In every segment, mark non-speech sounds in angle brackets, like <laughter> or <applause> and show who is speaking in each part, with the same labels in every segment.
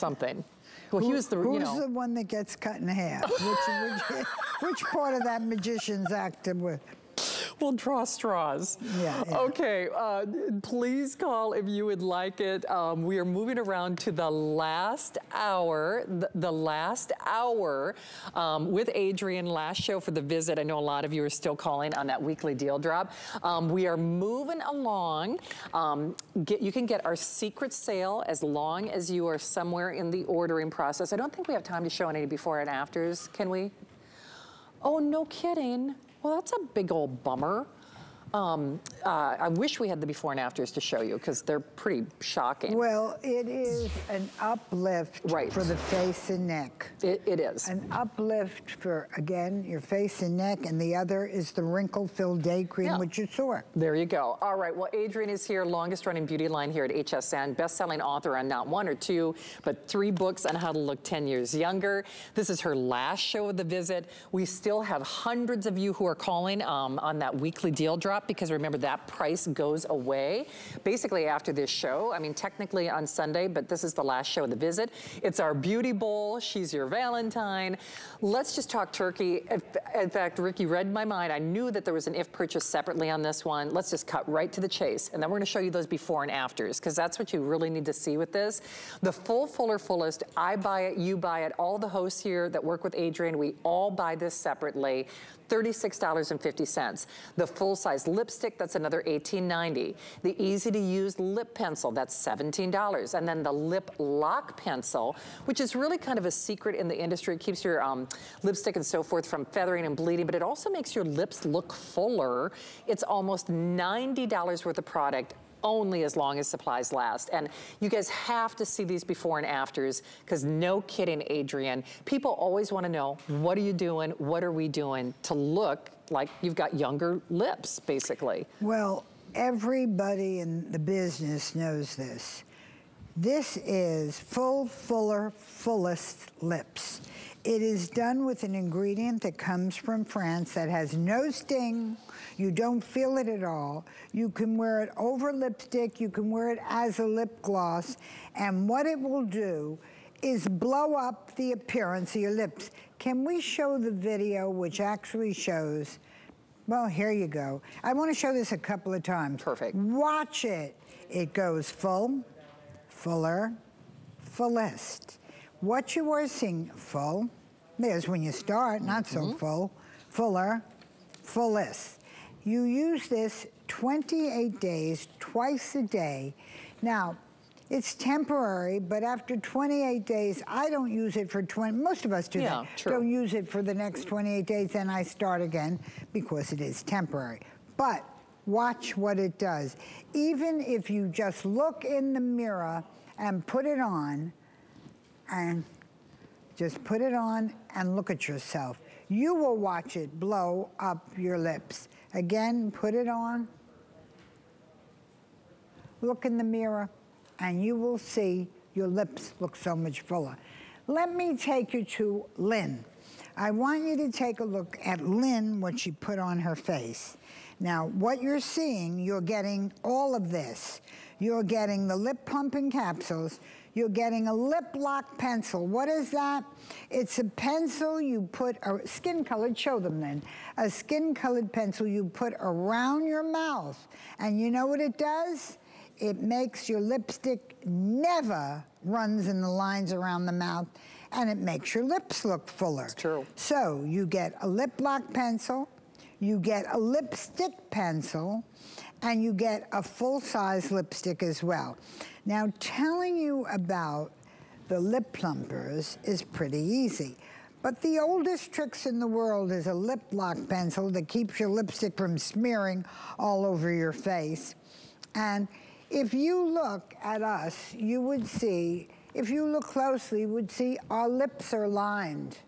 Speaker 1: something. Well,
Speaker 2: Who,
Speaker 1: he was the,
Speaker 2: who's
Speaker 1: you know.
Speaker 2: the one that gets cut in half? which, which, <laughs> which part of that magician's act with?
Speaker 1: We'll draw straws.
Speaker 2: Yeah, yeah.
Speaker 1: Okay, uh, please call if you would like it. Um, we are moving around to the last hour, the, the last hour um, with Adrienne, last show for the visit. I know a lot of you are still calling on that weekly deal drop. Um, we are moving along. Um, get, you can get our secret sale as long as you are somewhere in the ordering process. I don't think we have time to show any before and afters, can we? Oh, no kidding. Well, that's a big old bummer. Um, uh, I wish we had the before and afters to show you because they're pretty shocking.
Speaker 2: Well, it is an uplift
Speaker 1: Right.
Speaker 2: for the face and neck.
Speaker 1: It, it is.
Speaker 2: An uplift for, again, your face and neck, and the other is the wrinkle-filled day cream,
Speaker 1: Yeah.
Speaker 2: which you saw.
Speaker 1: There you go. All right, well, Adrienne is here, longest running beauty line here at HSN, best-selling author on not one or two, but three books on how to look 10 years younger. This is her last show of the visit. We still have hundreds of you who are calling um, on that weekly deal drop because remember that price goes away basically after this show. I mean, technically on Sunday, but this is the last show of the visit. It's our beauty bowl. She's your Valentine. Let's just talk turkey. In in fact, Ricky read my mind. I knew that there was an if purchase separately on this one. Let's just cut right to the chase. And then we're gonna show you those before and afters because that's what you really need to see with this. The full, fuller, fullest, I buy it, you buy it. All the hosts here that work with Adrienne, we all buy this separately. $36.50. The full-size lipstick, that's another $18.90. The easy-to-use lip pencil, that's $17. And then the lip lock pencil, which is really kind of a secret in the industry. It keeps your um, lipstick and so forth from feathering and bleeding, but it also makes your lips look fuller. It's almost $90 worth of product only as long as supplies last. And you guys have to see these before and afters because no kidding, Adrienne. people always want to know, what are you doing? What are we doing to look like you've got younger lips, basically?
Speaker 2: Well, everybody in the business knows this. This is full, fuller, fullest lips. It is done with an ingredient that comes from France that has no sting. You don't feel it at all. You can wear it over lipstick. You can wear it as a lip gloss. And what it will do is blow up the appearance of your lips. Can we show the video which actually shows well, here you go. I want to show this a couple of times.
Speaker 1: Perfect.
Speaker 2: Watch it. It goes full, fuller, fullest. What you are seeing, full, there's when you start, not so mm-hmm. full, fuller, fullest. You use this 28 days, twice a day. Now, it's temporary, but after 28 days, I don't use it for 20, most of us do
Speaker 1: Yeah,
Speaker 2: that.
Speaker 1: true.
Speaker 2: Don't use it for the next 28 days, then I start again because it is temporary. But watch what it does. Even if you just look in the mirror and put it on, and just put it on and look at yourself. You will watch it blow up your lips. Again, put it on. Look in the mirror and you will see your lips look so much fuller. Let me take you to Lynn. I want you to take a look at Lynn, what she put on her face. Now, what you're seeing, you're getting all of this. You're getting the lip pumping capsules. You're getting a lip lock pencil. What is that? It's a pencil you put, a skin colored, show them then. A skin colored pencil you put around your mouth. And you know what it does? It makes your lipstick never runs in the lines around the mouth and it makes your lips look fuller. It's
Speaker 1: true.
Speaker 2: So you get a lip lock pencil, you get a lipstick pencil, and you get a full-size lipstick as well. Now, telling you about the lip plumpers is pretty easy. But the oldest tricks in the world is a lip lock pencil that keeps your lipstick from smearing all over your face. And if you look at us, you would see, if you look closely, you would see our lips are lined.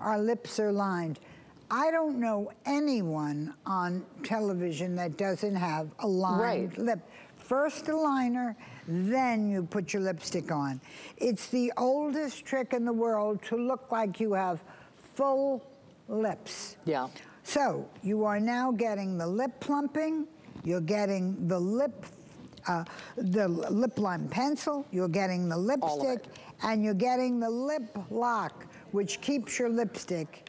Speaker 2: Our lips are lined. I don't know anyone on television that doesn't have a lined
Speaker 1: Right.
Speaker 2: lip. First a liner, then you put your lipstick on. It's the oldest trick in the world to look like you have full lips.
Speaker 1: Yeah.
Speaker 2: So you are now getting the lip plumping, you're getting the lip, uh, the lip line pencil, you're getting the lipstick, And you're getting the lip lock, which keeps your lipstick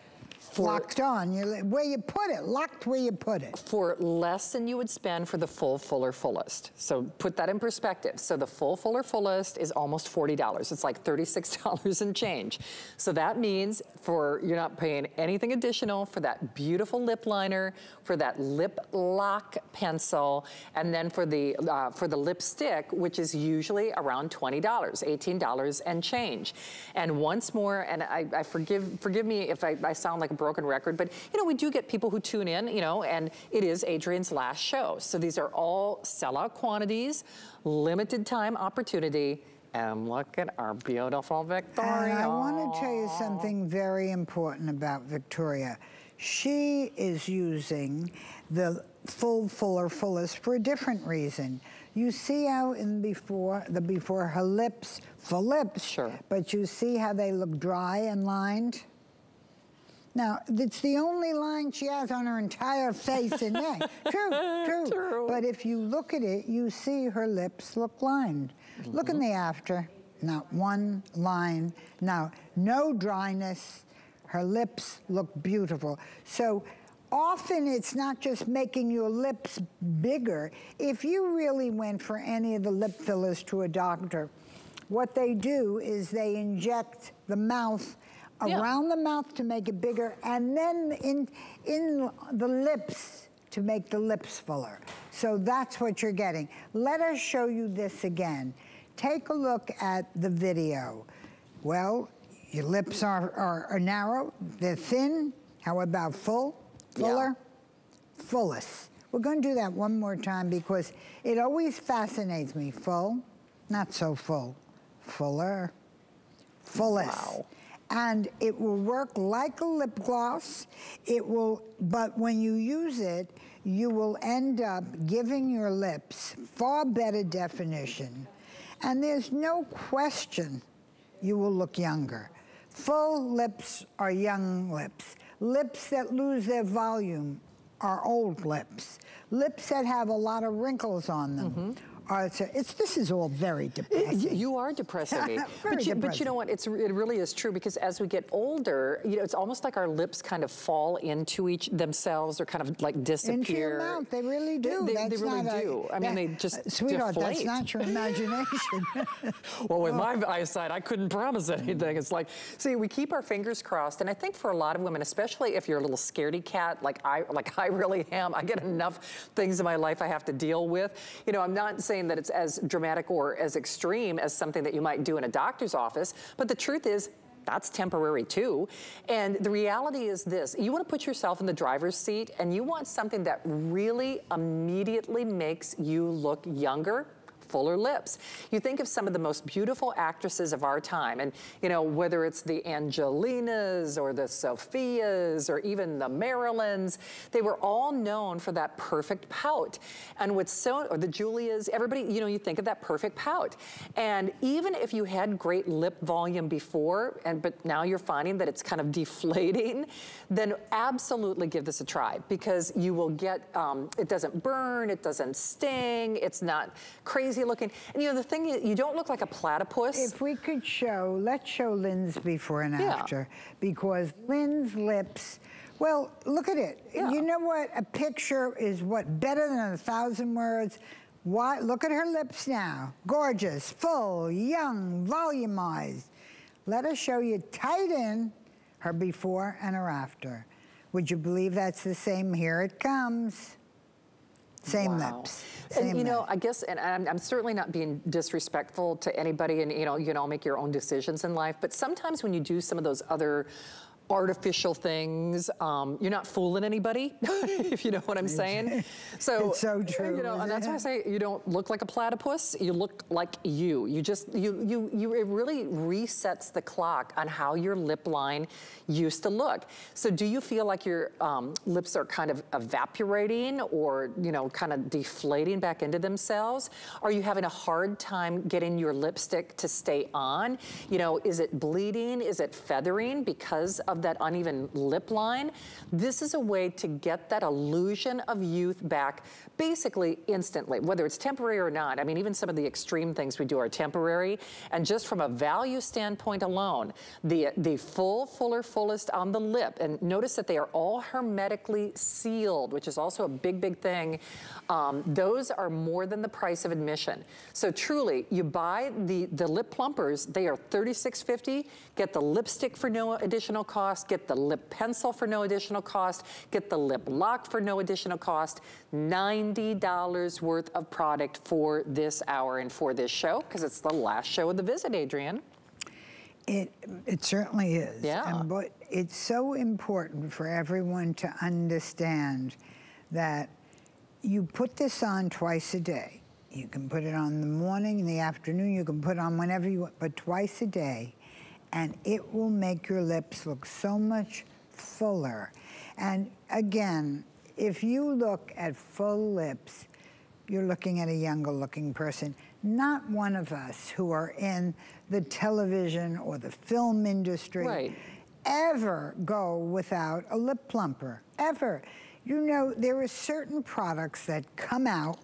Speaker 2: locked on. You, where you put it, locked where you put it.
Speaker 1: For less than you would spend for the full, fuller, fullest. So put that in perspective. So the full, fuller, fullest is almost $40. It's like $36 and change. So that means for you're not paying anything additional for that beautiful lip liner, for that lip lock pencil, and then for the uh, for the lipstick, which is usually around $20, $18 and change. And once more, and I, I forgive forgive me if I, I sound like a broken record, but you know, we do get people who tune in, you know, and it is Adrienne's last show. So these are all sellout quantities, limited time opportunity, and look at our beautiful Victoria.
Speaker 2: And I want to tell you something very important about Victoria. She is using the full, fuller, fullest for a different reason. You see how in before, the before her lips, full lips,
Speaker 1: sure.
Speaker 2: but you see how they look dry and lined? Now, it's the only line she has on her entire face and <laughs> neck. True, true,
Speaker 1: true.
Speaker 2: But if you look at it, you see her lips look lined. Mm -hmm. Look in the after, not one line. Now, no dryness. Her lips look beautiful. So often it's not just making your lips bigger. If you really went for any of the lip fillers to a doctor, what they do is they inject the mouth yeah. around the mouth to make it bigger, and then in, in the lips to make the lips fuller. So that's what you're getting. Let us show you this again. Take a look at the video. Well, your lips are, are, are narrow, they're thin. How about full, fuller, yeah. fullest? We're going to do that one more time because it always fascinates me. Full, not so full, fuller, fullest. Wow and it will work like a lip gloss. It will, but when you use it, you will end up giving your lips far better definition. And there's no question you will look younger. Full lips are young lips. Lips that lose their volume are old lips. Lips that have a lot of wrinkles on them mm -hmm it's, this is all very depressing.
Speaker 1: You are depressing me. <laughs> but, you, but, you, know what? It's, it really is true because as we get older, you know, it's almost like our lips kind of fall into each themselves or kind of like disappear.
Speaker 2: Into your mouth. They really do.
Speaker 1: They, they really do. A, I mean, they just uh,
Speaker 2: Sweetheart,
Speaker 1: deflate.
Speaker 2: that's not your imagination. <laughs> <laughs>
Speaker 1: well, with oh. my eyesight, I couldn't promise anything. It's like, see, we keep our fingers crossed. And I think for a lot of women, especially if you're a little scaredy cat, like I, like I really am, I get enough things in my life I have to deal with. You know, I'm not saying saying that it's as dramatic or as extreme as something that you might do in a doctor's office, but the truth is that's temporary too. And the reality is this, you wanna put yourself in the driver's seat and you want something that really immediately makes you look younger, fuller lips. You think of some of the most beautiful actresses of our time, and you know, whether it's the Angelinas or the Sophias or even the Marilyns, they were all known for that perfect pout. And what's so, or the Julias, everybody, you know, you think of that perfect pout. And even if you had great lip volume before, and but now you're finding that it's kind of <laughs> deflating, then absolutely give this a try because you will get, um, it doesn't burn, it doesn't sting, it's not crazy looking. And you know, the thing is, you don't look like a platypus.
Speaker 2: If we could show, let's show Lynn's before and yeah. after, because Lynn's lips, well, look at it. Yeah. You know what? A picture is what better than a thousand words. Why? Look at her lips now. Gorgeous, full, young, volumized. Let us show you tight in her before and her after. Would you believe that's the same? Here it comes. Same wow. lips. Same
Speaker 1: and you know, I guess, and I'm, I'm, certainly not being disrespectful to anybody, and you know, you can all make your own decisions in life. But sometimes when you do some of those other artificial things. Um, you're not fooling anybody, <laughs> if you know what I'm saying. <laughs>
Speaker 2: So, it's so true.
Speaker 1: You know, and that's why I say you don't look like a platypus. You look like you. You just you you you. It really resets the clock on how your lip line used to look. So, do you feel like your um, lips are kind of evaporating, or you know, kind of deflating back into themselves? Are you having a hard time getting your lipstick to stay on? You know, is it bleeding? Is it feathering because of of that uneven lip line, this is a way to get that illusion of youth back basically instantly, whether it's temporary or not. I mean, even some of the extreme things we do are temporary. And just from a value standpoint alone, the, the full, fuller, fullest on the lip, and notice that they are all hermetically sealed, which is also a big, big thing. Um, those are more than the price of admission. So truly, you buy the, the lip plumpers, they are $36.50. Get the lipstick for no additional cost, get the lip pencil for no additional cost, get the lip lock for no additional cost. $90 worth of product for this hour and for this show, because it's the last show of the visit, Adrienne.
Speaker 2: It, it certainly is.
Speaker 1: Yeah.
Speaker 2: And, but it's so important for everyone to understand that you put this on twice a day. You can put it on in the morning, in the afternoon, you can put it on whenever you want, but twice a day. And it will make your lips look so much fuller. And again, if you look at full lips, you're looking at a younger looking person. Not one of us who are in the television or the film industry
Speaker 1: right.
Speaker 2: ever go without a lip plumper, ever. You know, there are certain products that come out,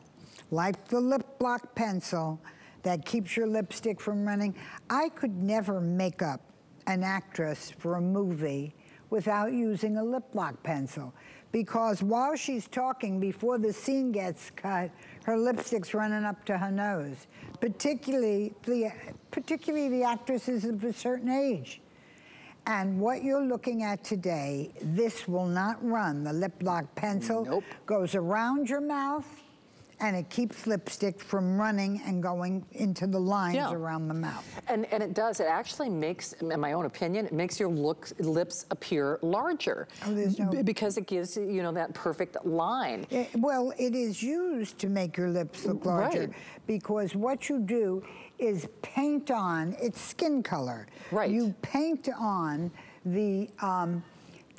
Speaker 2: like the lip lock pencil, that keeps your lipstick from running. I could never make up an actress for a movie without using a lip lock pencil because while she's talking before the scene gets cut, her lipstick's running up to her nose, particularly the, particularly the actresses of a certain age. And what you're looking at today, this will not run. The lip lock pencil
Speaker 1: nope.
Speaker 2: goes around your mouth and it keeps lipstick from running and going into the lines yeah. around the mouth.
Speaker 1: And, and it does. It actually makes, in my own opinion, it makes your look, lips appear larger.
Speaker 2: Oh, no...
Speaker 1: Because it gives, you know, that perfect line.
Speaker 2: It, well, it is used to make your lips look larger.
Speaker 1: Right.
Speaker 2: Because what you do is paint on, it's skin color.
Speaker 1: Right.
Speaker 2: You paint on the, um,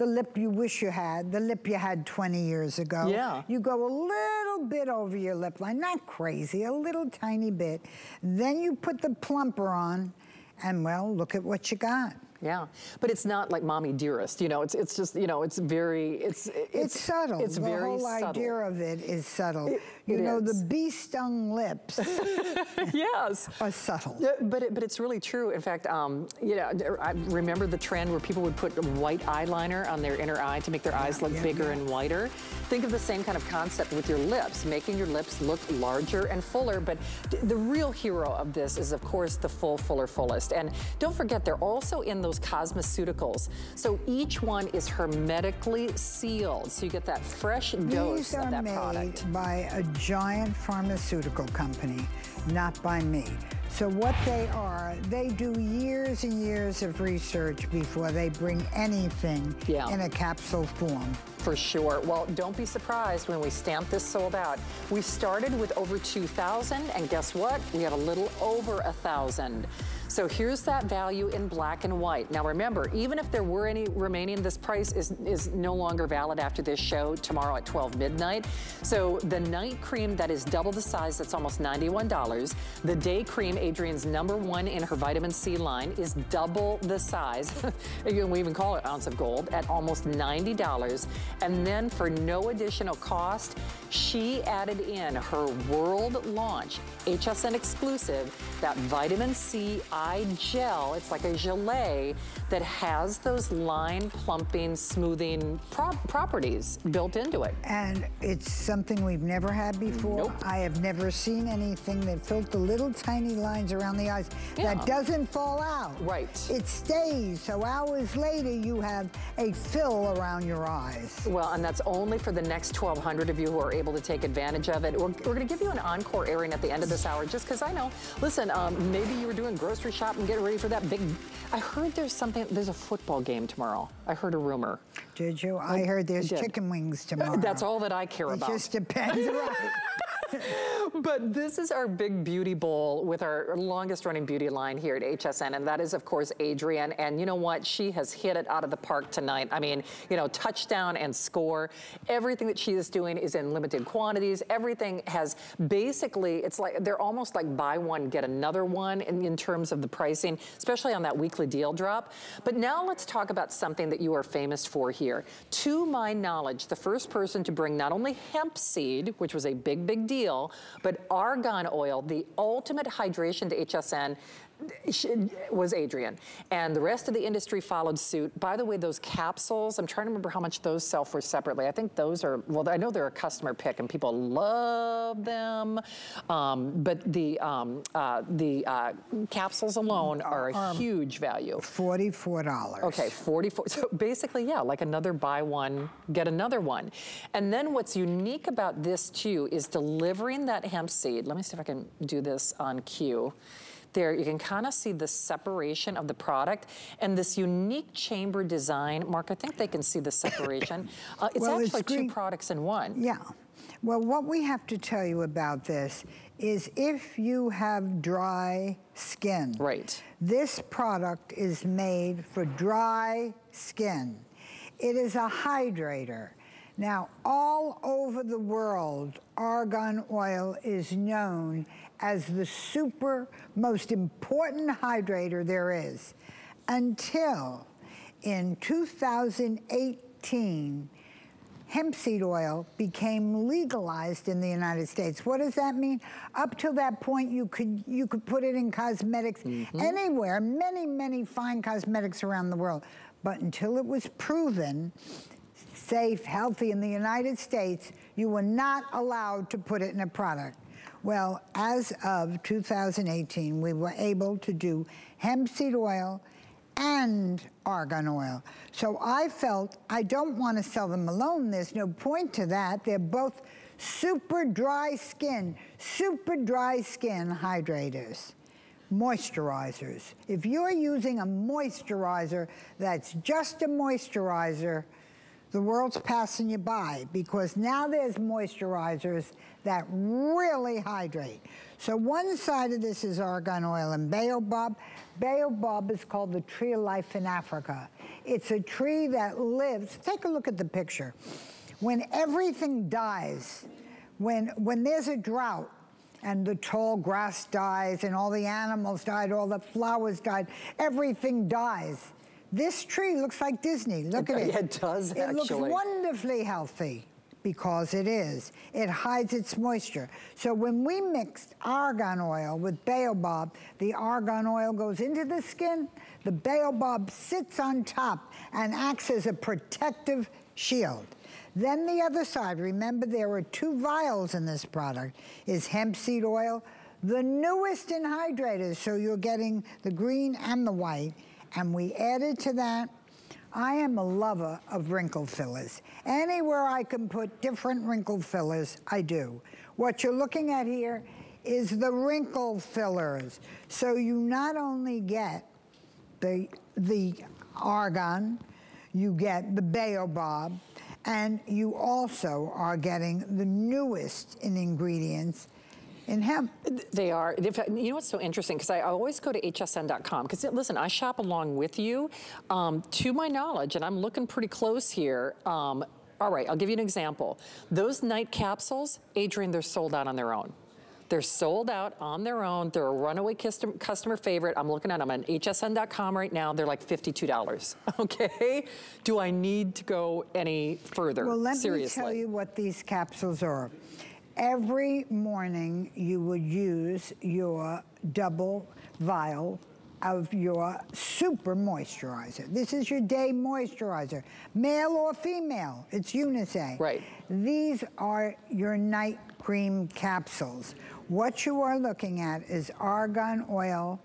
Speaker 2: the lip you wish you had, the lip you had 20 years ago.
Speaker 1: Yeah.
Speaker 2: You go a little bit over your lip line, not crazy, a little tiny bit. Then you put the plumper on, and well, look at what you got.
Speaker 1: Yeah, but it's not like mommy dearest, you know, it's it's just, you know, it's very, it's... It's,
Speaker 2: it's subtle.
Speaker 1: It's
Speaker 2: the
Speaker 1: very
Speaker 2: whole
Speaker 1: subtle.
Speaker 2: idea of it is subtle.
Speaker 1: It,
Speaker 2: you
Speaker 1: it
Speaker 2: know,
Speaker 1: is.
Speaker 2: the bee-stung lips <laughs>
Speaker 1: yes. <laughs>
Speaker 2: are subtle.
Speaker 1: Yeah, but, it, but it's really true. In fact, um, you know, I remember the trend where people would put white eyeliner on their inner eye to make their eyes look
Speaker 2: yeah,
Speaker 1: bigger
Speaker 2: yeah.
Speaker 1: and whiter. Think of the same kind of concept with your lips, making your lips look larger and fuller. But the real hero of this is, of course, the full, fuller, fullest. And don't forget, they're also in those cosmeceuticals. So each one is hermetically sealed. So you get that fresh dose of that product.
Speaker 2: These are made by a giant pharmaceutical company, not by me. So what they are, they do years and years of research before they bring anything
Speaker 1: Yeah.
Speaker 2: in a capsule form.
Speaker 1: For sure. Well, don't be surprised when we stamp this sold out. We started with over 2,000, and guess what? We have a little over a 1,000. So here's that value in black and white. Now remember, even if there were any remaining, this price is, is no longer valid after this show tomorrow at 12 midnight. So the night cream that is double the size, that's almost $91. The day cream, Adrienne's number one in her vitamin C line, is double the size. <laughs> we even call it ounce of gold at almost $90. And then for no additional cost, she added in her world launch, HSN exclusive, that vitamin C gel. It's like a gelée that has those line plumping, smoothing pro properties built into it.
Speaker 2: And it's something we've never had before.
Speaker 1: Nope.
Speaker 2: I have never seen anything that filled the little tiny lines around the eyes
Speaker 1: Yeah.
Speaker 2: that doesn't fall out.
Speaker 1: Right.
Speaker 2: It stays, so hours later you have a fill around your eyes.
Speaker 1: Well, and that's only for the next 1,200 of you who are able to take advantage of it. We're, we're going to give you an encore airing at the end of this hour, just because I know. Listen, um, maybe you were doing grocery shopping, get ready for that big. I heard there's something. There's a football game tomorrow. I heard a rumor.
Speaker 2: Did you? I oh, heard there's
Speaker 1: did.
Speaker 2: chicken wings <laughs> tomorrow.
Speaker 1: That's all that I care about.
Speaker 2: It just depends, <laughs> right? <laughs>
Speaker 1: but this is our big beauty bowl with our longest running beauty line here at HSN. And that is, of course, Adrienne. And you know what? She has hit it out of the park tonight. I mean, you know, touchdown and score. Everything that she is doing is in limited quantities. Everything has basically, it's like, they're almost like buy one, get another one in, in terms of the pricing, especially on that weekly deal drop. But now let's talk about something that you are famous for here. To my knowledge, the first person to bring not only hemp seed, which was a big, big deal, but argan oil, the ultimate hydration to HSN, was Adrienne. And the rest of the industry followed suit. By the way, those capsules, I'm trying to remember how much those sell for separately. I think those are, well, I know they're a customer pick and people love them. Um, but the um, uh, the uh, capsules alone are a um, huge value.
Speaker 2: $44.
Speaker 1: Okay, 44. So basically, yeah, like another buy one, get another one. And then what's unique about this too is delivering that hemp seed. Let me see if I can do this on cue there you can kind of see the separation of the product and this unique chamber design. Mark, I think they can see the separation. <laughs> Uh, it's well, actually it's two products in one.
Speaker 2: Yeah. Well, what we have to tell you about this is if you have dry skin,
Speaker 1: right.
Speaker 2: this product is made for dry skin. It is a hydrator. Now, all over the world, argan oil is known as the super most important hydrator there is until in 2018, hemp seed oil became legalized in the United States. What does that mean? Up till that point, you could you could put it in cosmetics mm -hmm. anywhere, many many fine cosmetics around the world. But until it was proven safe, healthy in the United States, you were not allowed to put it in a product. Well, as of 2018, we were able to do hemp seed oil and argan oil. So I felt I don't want to sell them alone. There's no point to that. They're both super dry skin, super dry skin hydrators, moisturizers. If you're using a moisturizer that's just a moisturizer, the world's passing you by because now there's moisturizers that really hydrate. So one side of this is argan oil and baobab. Baobab is called the tree of life in Africa. It's a tree that lives, take a look at the picture. When everything dies, when, when there's a drought, and the tall grass dies, and all the animals died, all the flowers died, everything dies. This tree looks like Disney. Look
Speaker 1: it,
Speaker 2: at <laughs> it.
Speaker 1: It does,
Speaker 2: it
Speaker 1: actually.
Speaker 2: looks wonderfully healthy because it is. It hides its moisture. So when we mixed argan oil with baobab, the argan oil goes into the skin, the baobab sits on top and acts as a protective shield. Then the other side, remember there are two vials in this product, is hemp seed oil, the newest in hydrators, so you're getting the green and the white, and we added to that I am a lover of wrinkle fillers. Anywhere I can put different wrinkle fillers, I do. What you're looking at here is the wrinkle fillers. So you not only get the, the argan, you get the baobab, and you also are getting the newest in ingredients, in hemp.
Speaker 1: They are. you know what's so interesting? Because I always go to hsn.com. Because listen, I shop along with you. Um, to my knowledge, and I'm looking pretty close here, um, all right, I'll give you an example. Those night capsules, Adrienne, they're sold out on their own. They're sold out on their own. They're a runaway customer favorite. I'm looking at them on hsn.com right now. They're like $52, <laughs> okay? Do I need to go any further?
Speaker 2: Well, let
Speaker 1: Seriously.
Speaker 2: me tell you what these capsules are. Every morning you would use your double vial of your super moisturizer. This is your day moisturizer, male or female, it's unisex.
Speaker 1: Right.
Speaker 2: These are your night cream capsules. What you are looking at is argan oil,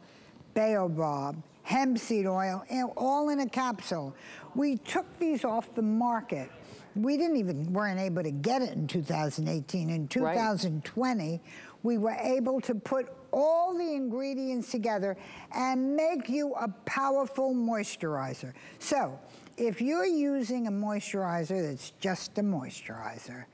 Speaker 2: baobab, hemp seed oil, all in a capsule. We took these off the market we didn't even weren't able to get it in 2018. In 2020, right. we were able to put all the ingredients together and make you a powerful moisturizer. So if you're using a moisturizer that's just a moisturizer,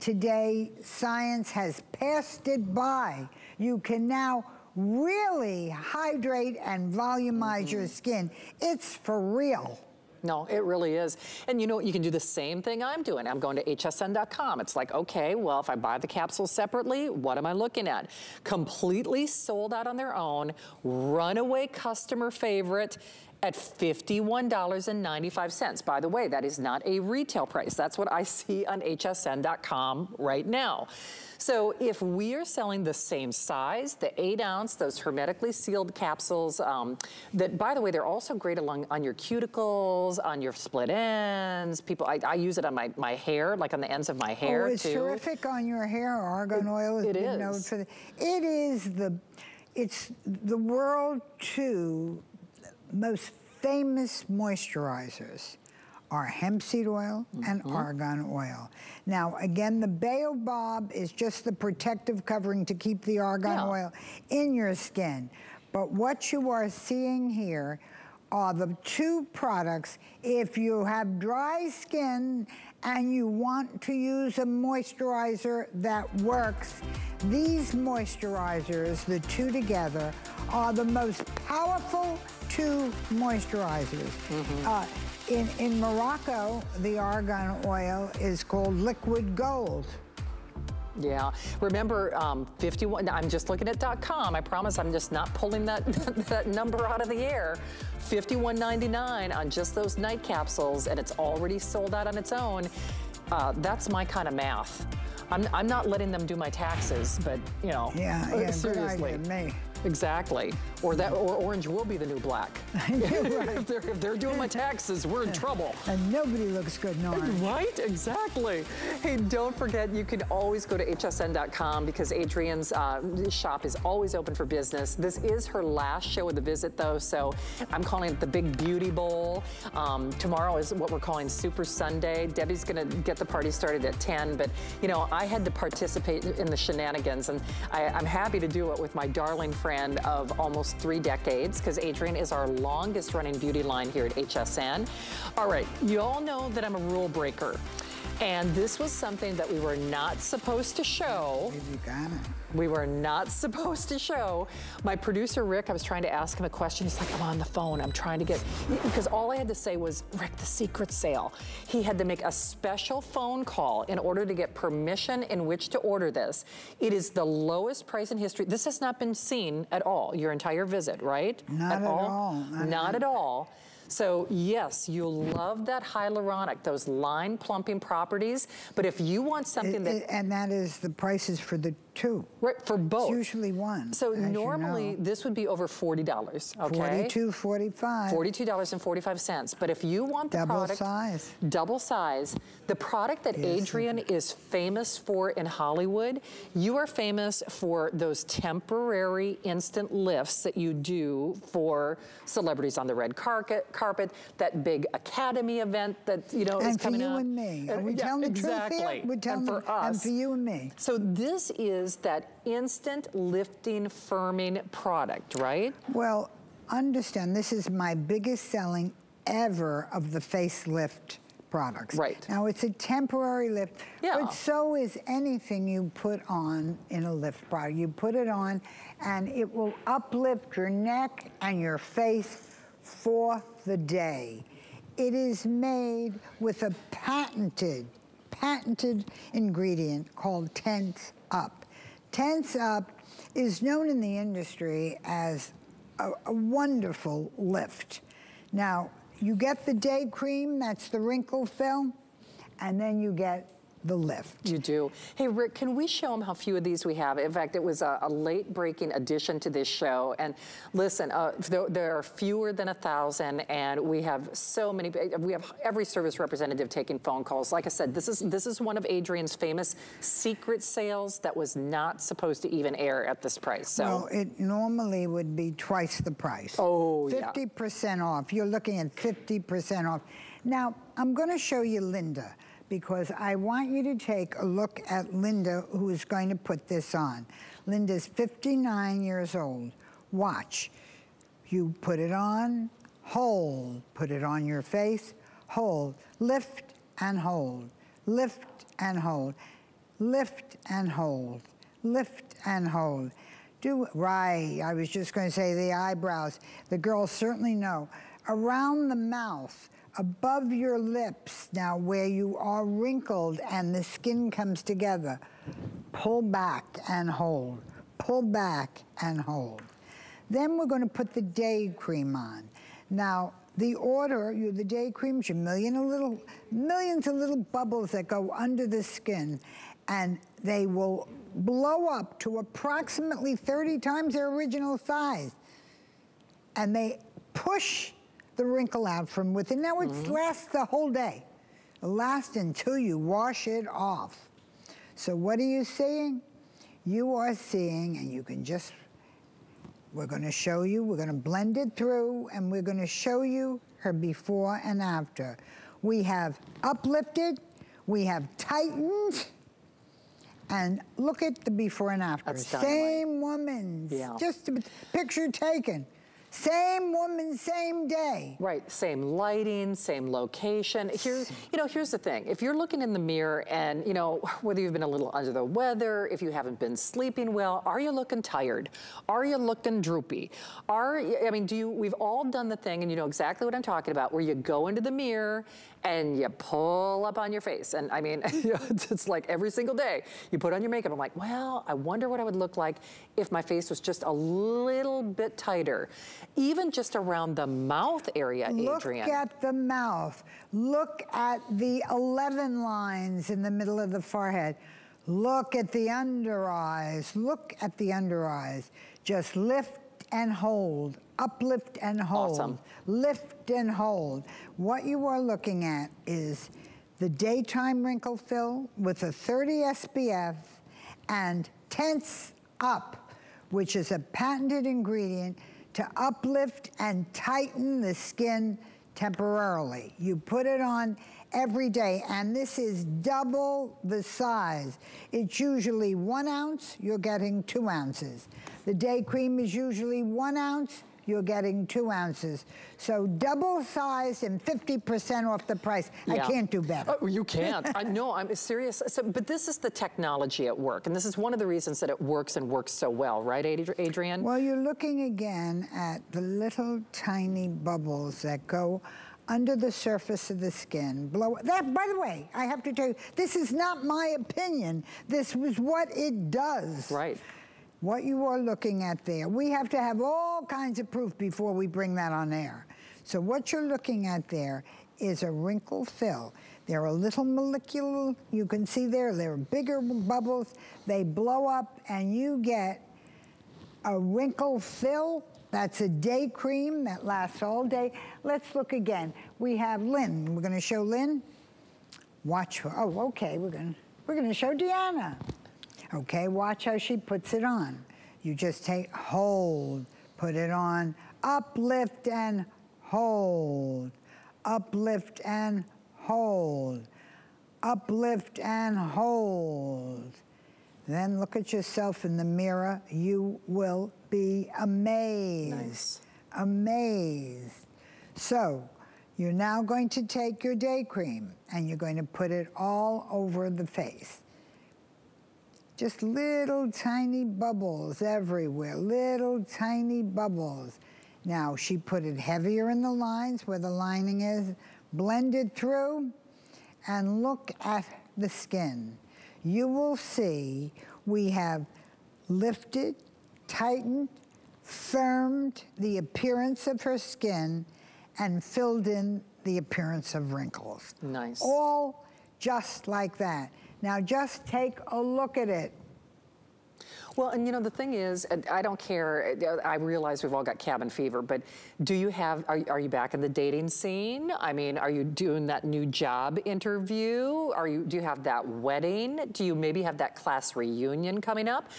Speaker 2: Today, science has passed it by. You can now really hydrate and volumize mm -hmm. your mm-hmm. skin. It's for real.
Speaker 1: No, it really is. And you know, what? you can do the same thing I'm doing. I'm going to hsn.com. It's like, okay, well, if I buy the capsules separately, what am I looking at? Completely sold out on their own, runaway customer favorite, at $51.95. By the way, that is not a retail price. That's what I see on hsn.com right now. So if we are selling the same size, the eight ounce, those hermetically sealed capsules, um, that by the way, they're also great along on your cuticles, on your split ends. People, I, I use it on my, my hair, like on the ends of my hair
Speaker 2: oh, it's
Speaker 1: too.
Speaker 2: terrific on your hair. Argan it, oil is
Speaker 1: it is.
Speaker 2: For the, it is the, it's the world too most famous moisturizers are hemp seed oil mm -hmm. and mm-hmm. argan oil. Now, again, the baobab is just the protective covering to keep the argan yeah. oil in your skin. But what you are seeing here are the two products. If you have dry skin and you want to use a moisturizer that works, these moisturizers, the two together, are the most powerful two moisturizers. Mm -hmm. uh, in, in Morocco, the argan oil is called liquid gold.
Speaker 1: Yeah, remember um, 51, I'm just looking at .com. I promise I'm just not pulling that, <laughs> that number out of the air. 51.99 on just those night capsules and it's already sold out on its own. Uh, that's my kind of math. I'm, I'm not letting them do my taxes, but you know,
Speaker 2: yeah, yeah, seriously. Good idea, me.
Speaker 1: Exactly. Or that, or orange will be the new black. <laughs> <laughs> if, they're, if they're doing my taxes, we're in <laughs> trouble.
Speaker 2: And nobody looks good in orange.
Speaker 1: Right, exactly. Hey, don't forget, you can always go to hsn.com because Adrienne's uh, shop is always open for business. This is her last show of the visit though, so I'm calling it the Big Beauty Bowl. Um, tomorrow is what we're calling Super Sunday. Debbie's gonna get the party started at 10, but you know, I had to participate in the shenanigans and I, I'm happy to do it with my darling friend friend of almost three decades because Adrienne is our longest running beauty line here at HSN. All right, you all know that I'm a rule breaker. And this was something that we were not supposed to show.
Speaker 2: You got it.
Speaker 1: We were not <laughs> supposed to show. My producer, Rick, I was trying to ask him a question. He's like, I'm on the phone. I'm trying to get, because all I had to say was, Rick, the secret sale. He had to make a special phone call in order to get permission in which to order this. It is the lowest price in history. This has not been seen at all, your entire visit, right?
Speaker 2: Not at, at all. all.
Speaker 1: Not, not at all. So yes, you'll love that hyaluronic, those line plumping properties. But if you want something it, that...
Speaker 2: and that is the prices for the two.
Speaker 1: Right, for both.
Speaker 2: It's usually one.
Speaker 1: So normally
Speaker 2: you know.
Speaker 1: this would be over $40, okay?
Speaker 2: 42 45
Speaker 1: $42.45. But if you want the
Speaker 2: double
Speaker 1: product...
Speaker 2: Double size.
Speaker 1: Double size. The product that yes. Adrienne is famous for in Hollywood, you are famous for those temporary instant lifts that you do for celebrities on the red carpet, carpet that big Academy event that, you know,
Speaker 2: and
Speaker 1: is coming
Speaker 2: up. And for you and me. Are we uh, yeah, telling the
Speaker 1: exactly.
Speaker 2: truth here? We're telling
Speaker 1: and for us.
Speaker 2: And for you and me.
Speaker 1: So this is is that instant lifting, firming product, right?
Speaker 2: Well, understand, this is my biggest selling ever of the facelift products.
Speaker 1: Right.
Speaker 2: Now it's a temporary lift,
Speaker 1: yeah.
Speaker 2: but so is anything you put on in a lift product. You put it on and it will uplift your neck and your face for the day. It is made with a patented, patented ingredient called Tense Up. Tense Up is known in the industry as a, a wonderful lift. Now, you get the day cream, that's the wrinkle fill, and then you get the lift.
Speaker 1: You do. Hey, Rick, can we show them how few of these we have? In fact, it was a, a late breaking addition to this show. And listen, uh, there, there, are fewer than a thousand and we have so many, we have every service representative taking phone calls. Like I said, this is, this is one of Adrienne's famous secret sales that was not supposed to even air at this price. So.
Speaker 2: Well, it normally would be twice the price.
Speaker 1: Oh,
Speaker 2: 50% off. You're looking at 50% off. Now, I'm going to show you Linda because I want you to take a look at Linda, who is going to put this on. Linda's 59 years old. Watch. You put it on, hold. Put it on your face, hold. Lift and hold. Lift and hold. lift and hold, lift and hold. Do right. I was just going to say the eyebrows. The girls certainly know. Around the mouth, above your lips, now where you are wrinkled and the skin comes together, pull back and hold. Pull back and hold. Then we're going to put the day cream on. Now, the order, you the day creams, your million little, millions of little bubbles that go under the skin, and they will blow up to approximately 30 times their original size. And they push the wrinkle out from within. Now it mm -hmm. lasts the whole day. It lasts until you wash it off. So what are you seeing? You are seeing, and you can just, we're gonna show you, we're gonna blend it through, and we're gonna show you her before and after. We have uplifted, we have tightened, and look at the before and after. Same woman, yeah. just a picture taken. Same woman, same day.
Speaker 1: Right, same lighting, same location. Here's, you know, here's the thing. If you're looking in the mirror and, you know, whether you've been a little under the weather, if you haven't been sleeping well, are you looking tired? Are you looking droopy? Are, I mean, do you, we've all done the thing, and you know exactly what I'm talking about, where you go into the mirror and you pull up on your face. And I mean, <laughs> it's like every single day you put on your makeup. I'm like, well, I wonder what I would look like if my face was just a little bit tighter. Even just around the mouth area,
Speaker 2: look
Speaker 1: Adrienne.
Speaker 2: Look at the mouth. Look at the 11 lines in the middle of the forehead. Look at the under eyes. Look at the under eyes. Just lift and hold, uplift and hold,
Speaker 1: awesome.
Speaker 2: lift and hold. What you are looking at is the daytime wrinkle fill with a 30 SPF and Tense Up, which is a patented ingredient to uplift and tighten the skin temporarily. You put it on every day, and this is double the size. It's usually one ounce, you're getting two ounces. The day cream is usually one ounce, you're getting two ounces. So double size and 50% off the price. Yeah. I can't do better.
Speaker 1: Oh, you can't. <laughs> I know, I'm serious. So, but this is the technology at work, and this is one of the reasons that it works and works so well, right, Adrienne?
Speaker 2: Well, you're looking again at the little tiny bubbles that go under the surface of the skin. Blow that. By the way, I have to tell you, this is not my opinion. This was what it does.
Speaker 1: Right.
Speaker 2: What you are looking at there. We have to have all kinds of proof before we bring that on air. So what you're looking at there is a wrinkle fill. There are a little molecular, you can see there, are bigger bubbles. They blow up and you get a wrinkle fill that's a day cream that lasts all day. Let's look again. We have Lynn. We're going to show Lynn. Watch her. Oh, okay. We're going we're going to show Deanna. Okay, watch how she puts it on. You just take, hold, put it on, uplift and hold, uplift and hold, uplift and hold. Then look at yourself in the mirror. You will be amazed. Nice. Amazed. So, you're now going to take your day cream and you're going to put it all over the face. Just little tiny bubbles everywhere, little tiny bubbles. Now, she put it heavier in the lines where the lining is, blended through, and look at the skin. You will see we have lifted tightened, firmed the appearance of her skin, and filled in the appearance of wrinkles.
Speaker 1: Nice.
Speaker 2: All just like that. Now just take a look at it.
Speaker 1: Well, and you know, the thing is, I don't care, I realize we've all got cabin fever, but do you have, are, are you back in the dating scene? I mean, are you doing that new job interview? Are you, do you have that wedding? Do you maybe have that class reunion coming up?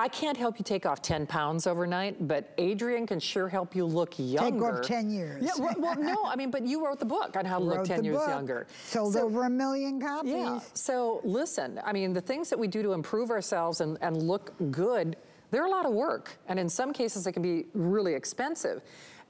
Speaker 1: I can't help you take off 10 pounds overnight, but Adrienne can sure help you look younger.
Speaker 2: Take off 10 years.
Speaker 1: Yeah, well, well no, I mean, but you wrote the book on how to look 10 years book. younger.
Speaker 2: Sold so, over a million copies.
Speaker 1: Yeah, so listen, I mean, the things that we do to improve ourselves and, and look good, they're a lot of work. And in some cases, it can be really expensive.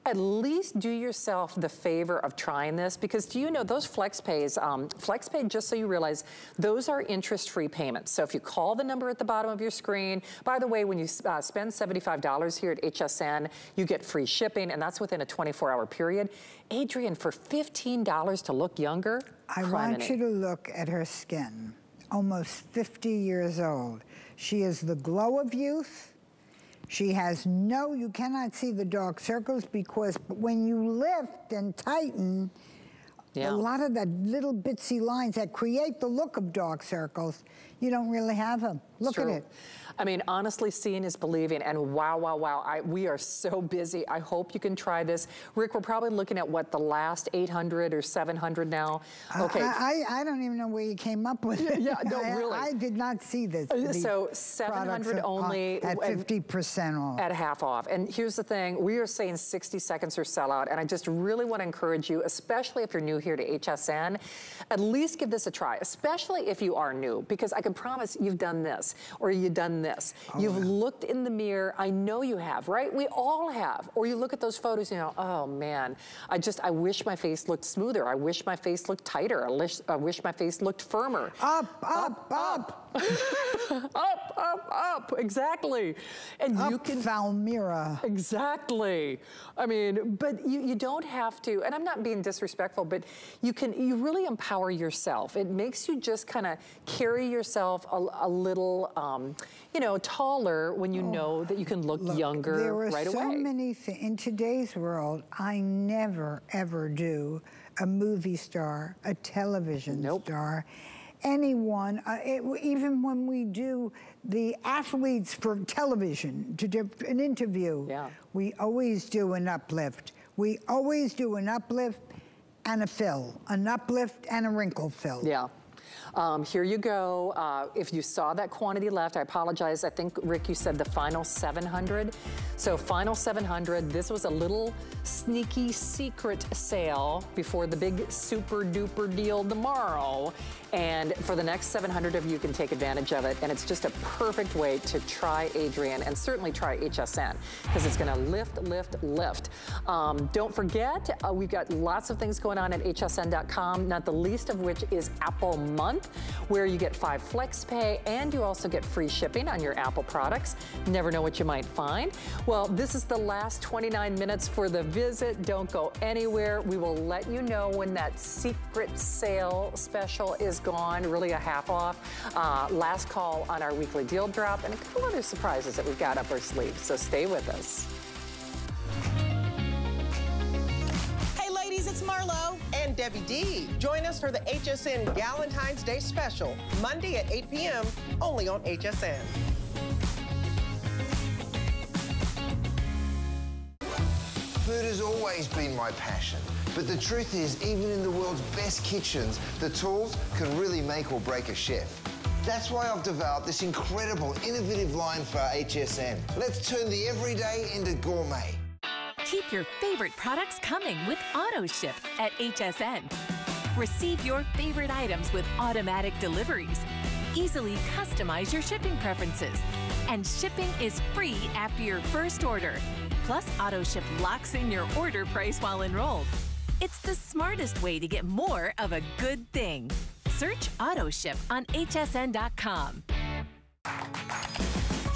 Speaker 1: At least do yourself the favor of trying this because do you know those flex pays, um, flex pay, just so you realize, those are interest-free payments. So if you call the number at the bottom of your screen, by the way, when you uh, spend $75 here at HSN, you get free shipping and that's within a 24-hour period. Adrienne, for $15 to look younger,
Speaker 2: I want you to look at her skin, almost 50 years old. She is the glow of youth, she has no, you cannot see the dark circles because when you lift and tighten, yeah. a lot of the little bitsy lines that create the look of dark circles, you don't really have them. Look at it.
Speaker 1: I mean, honestly, seeing is believing. And wow, wow, wow, I, we are so busy. I hope you can try this. Rick, we're probably looking at what, the last 800 or 700 now?
Speaker 2: Okay. I, I, I don't even know where you came up with it.
Speaker 1: Yeah, no, <laughs> really.
Speaker 2: I, did not see this. Uh,
Speaker 1: so 700 uh, only.
Speaker 2: At 50% off.
Speaker 1: At half off. And here's the thing, we are saying 60 seconds or sell out. And I just really want to encourage you, especially if you're new here to HSN, at least give this a try, especially if you are new, because I can promise you've done this or you've done this. Oh, You've yeah. looked in the mirror. I know you have, right? We all have. Or you look at those photos, you know, oh man, I just, I wish my face looked smoother. I wish my face looked tighter. I wish, I wish my face looked firmer.
Speaker 2: Up, up, up. up. <laughs>
Speaker 1: up, up, up, exactly.
Speaker 2: And up, you can- Valmira.
Speaker 1: Exactly. I mean, but you, you don't have to, and I'm not being disrespectful, but you can, you really empower yourself. It makes you just kind of carry yourself a, a little, um, you know, taller when you oh, know that you can look, look younger
Speaker 2: there are
Speaker 1: right
Speaker 2: so
Speaker 1: away.
Speaker 2: many things, in today's world, I never ever do a movie star, a television nope. star, anyone, uh, it, even when we do the athletes for television, to do an interview, yeah. we always do an uplift. We always do an uplift and a fill, an uplift and a wrinkle fill.
Speaker 1: Yeah. Um, here you go. Uh, if you saw that quantity left, I apologize. I think, Rick, you said the final 700. So final 700, this was a little sneaky secret sale before the big super duper deal tomorrow. And for the next 700 of you can take advantage of it. And it's just a perfect way to try Adrienne and certainly try HSN because it's gonna lift, lift, lift. Um, don't forget, uh, we've got lots of things going on at hsn.com, not the least of which is Apple Month, where you get five flex pay and you also get free shipping on your Apple products. Never know what you might find. Well, this is the last 29 minutes for the visit. Don't go anywhere. We will let you know when that secret sale special is gone, really a half off. Uh, last call on our weekly deal drop and a couple other surprises that we've got up our sleeve. So stay with us.
Speaker 3: Debbie D. Join us for the HSN Valentine's Day special, Monday at 8 p.m., only on HSN.
Speaker 4: Food has always been my passion. But the truth is, even in the world's best kitchens, the tools can really make or break a chef. That's why I've developed this incredible, innovative line for HSN. Let's turn the everyday into gourmet.
Speaker 5: Keep your favorite products coming with AutoShip at HSN. Receive your favorite items with automatic deliveries. Easily customize your shipping preferences. And shipping is free after your first order. Plus, AutoShip locks in your order price while enrolled. It's the smartest way to get more of a good thing. Search AutoShip on hsn.com.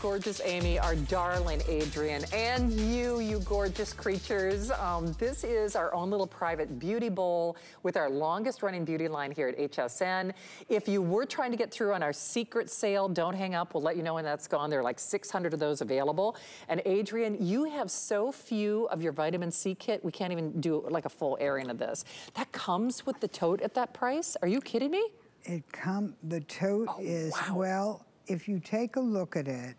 Speaker 1: Gorgeous Amy, our darling Adrienne, and you, you gorgeous creatures. Um, this is our own little private beauty bowl with our longest running beauty line here at HSN. If you were trying to get through on our secret sale, don't hang up. We'll let you know when that's gone. There are like 600 of those available. And Adrienne, you have so few of your vitamin C kit, we can't even do like a full airing of this. That comes with the tote at that price? Are you kidding me?
Speaker 2: It come, the tote
Speaker 1: Oh,
Speaker 2: is,
Speaker 1: wow.
Speaker 2: well, if you take a look at it,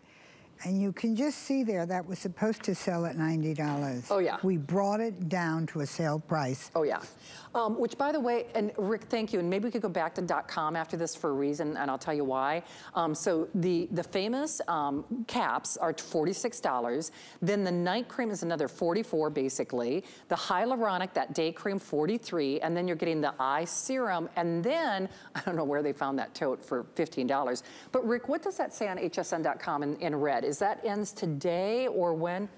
Speaker 2: and you can just see there that was supposed to sell at $90.
Speaker 1: Oh, yeah.
Speaker 2: We brought it down to a sale price.
Speaker 1: Oh, yeah. Um, which, by the way, and Rick, thank you. And maybe we could go back to dot .com after this for a reason, and I'll tell you why. Um, so the the famous um, caps are $46. Then the night cream is another 44, basically. The hyaluronic, that day cream, 43. And then you're getting the eye serum. And then, <laughs> I don't know where they found that tote for $15. But Rick, what does that say on hsn.com in, in red? Is that ends today or when?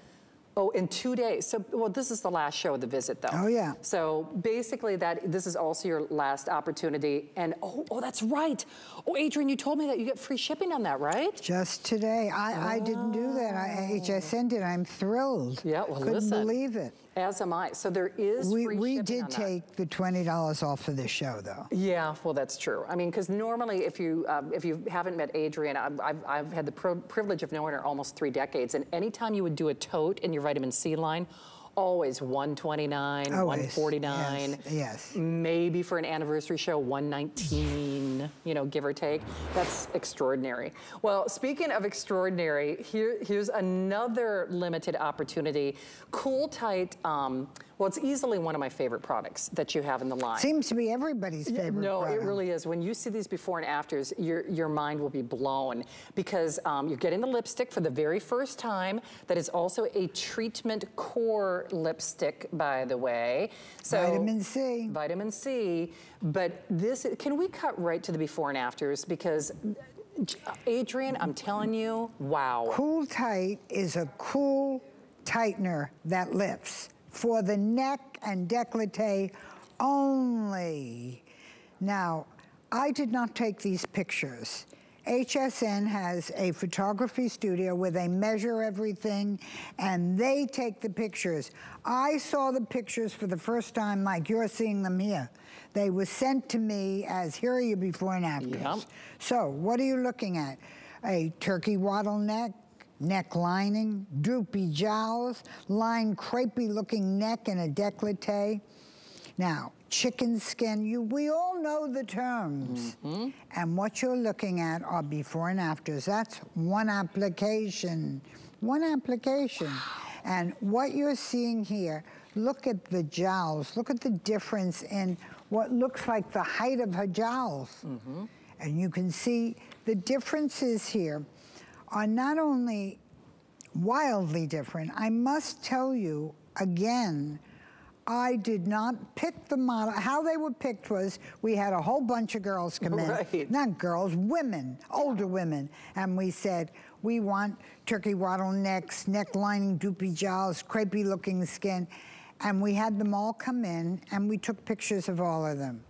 Speaker 1: Oh, in two days. So, well, this is the last show of the visit, though.
Speaker 2: Oh, yeah.
Speaker 1: So basically, that this is also your last opportunity. And oh, oh, that's right. Oh, Adrienne, you told me that you get free shipping on that, right?
Speaker 2: Just today. I, I didn't do that. I, HSN oh. did. I'm thrilled.
Speaker 1: Yeah, well,
Speaker 2: Couldn't
Speaker 1: listen.
Speaker 2: believe it.
Speaker 1: As am I. So there is
Speaker 2: We,
Speaker 1: free
Speaker 2: we did
Speaker 1: on that.
Speaker 2: take the $20 off for this show, though.
Speaker 1: Yeah, well, that's true. I mean, because normally, if you um, if you haven't met Adrienne, I've, I've, I've had the pro- privilege of knowing her almost three decades, and anytime you would do a tote in your vitamin C line, always 129,
Speaker 2: Always.
Speaker 1: 149.
Speaker 2: Yes, yes.
Speaker 1: Maybe for an anniversary show, 119. You know, give or take. That's extraordinary. Well, speaking of extraordinary, here here's another limited opportunity. Cool Tight. Um, well, it's easily one of my favorite products that you have in the line.
Speaker 2: Seems to be everybody's favorite
Speaker 1: No,
Speaker 2: product.
Speaker 1: it really is. When you see these before and afters, your, your mind will be blown because um, you're getting the lipstick for the very first time. That is also a treatment core lipstick, by the way. So
Speaker 2: Vitamin C.
Speaker 1: Vitamin C. But this, can we cut right to the before and afters? Because Adrienne, I'm telling you, wow.
Speaker 2: Cool Tight is a cool tightener that lifts for the neck and décolleté only. Now, I did not take these pictures. HSN has a photography studio where they measure everything and they take the pictures. I saw the pictures for the first time like you're seeing them here. They were sent to me as here are your before and afters.
Speaker 1: Yep.
Speaker 2: So, what are you looking at? A turkey wattle neck, neck lining, droopy jowls, lined crepey looking neck and a décolleté. Now, chicken skin, you, we all know the terms. Mm-hmm. And what you're looking at are before and afters. That's one application, one application. And what you're seeing here, look at the jowls, look at the difference in what looks like the height of her jowls. Mm-hmm. And you can see the differences here are not only wildly different, I must tell you again, I did not pick the model. How they were picked was we had a whole bunch of girls come in.
Speaker 1: Right.
Speaker 2: Not girls, women, older women. And we said, we want turkey wattle necks, neck lining, droopy jowls, crepey looking skin. And we had them all come in and we took pictures of all of them.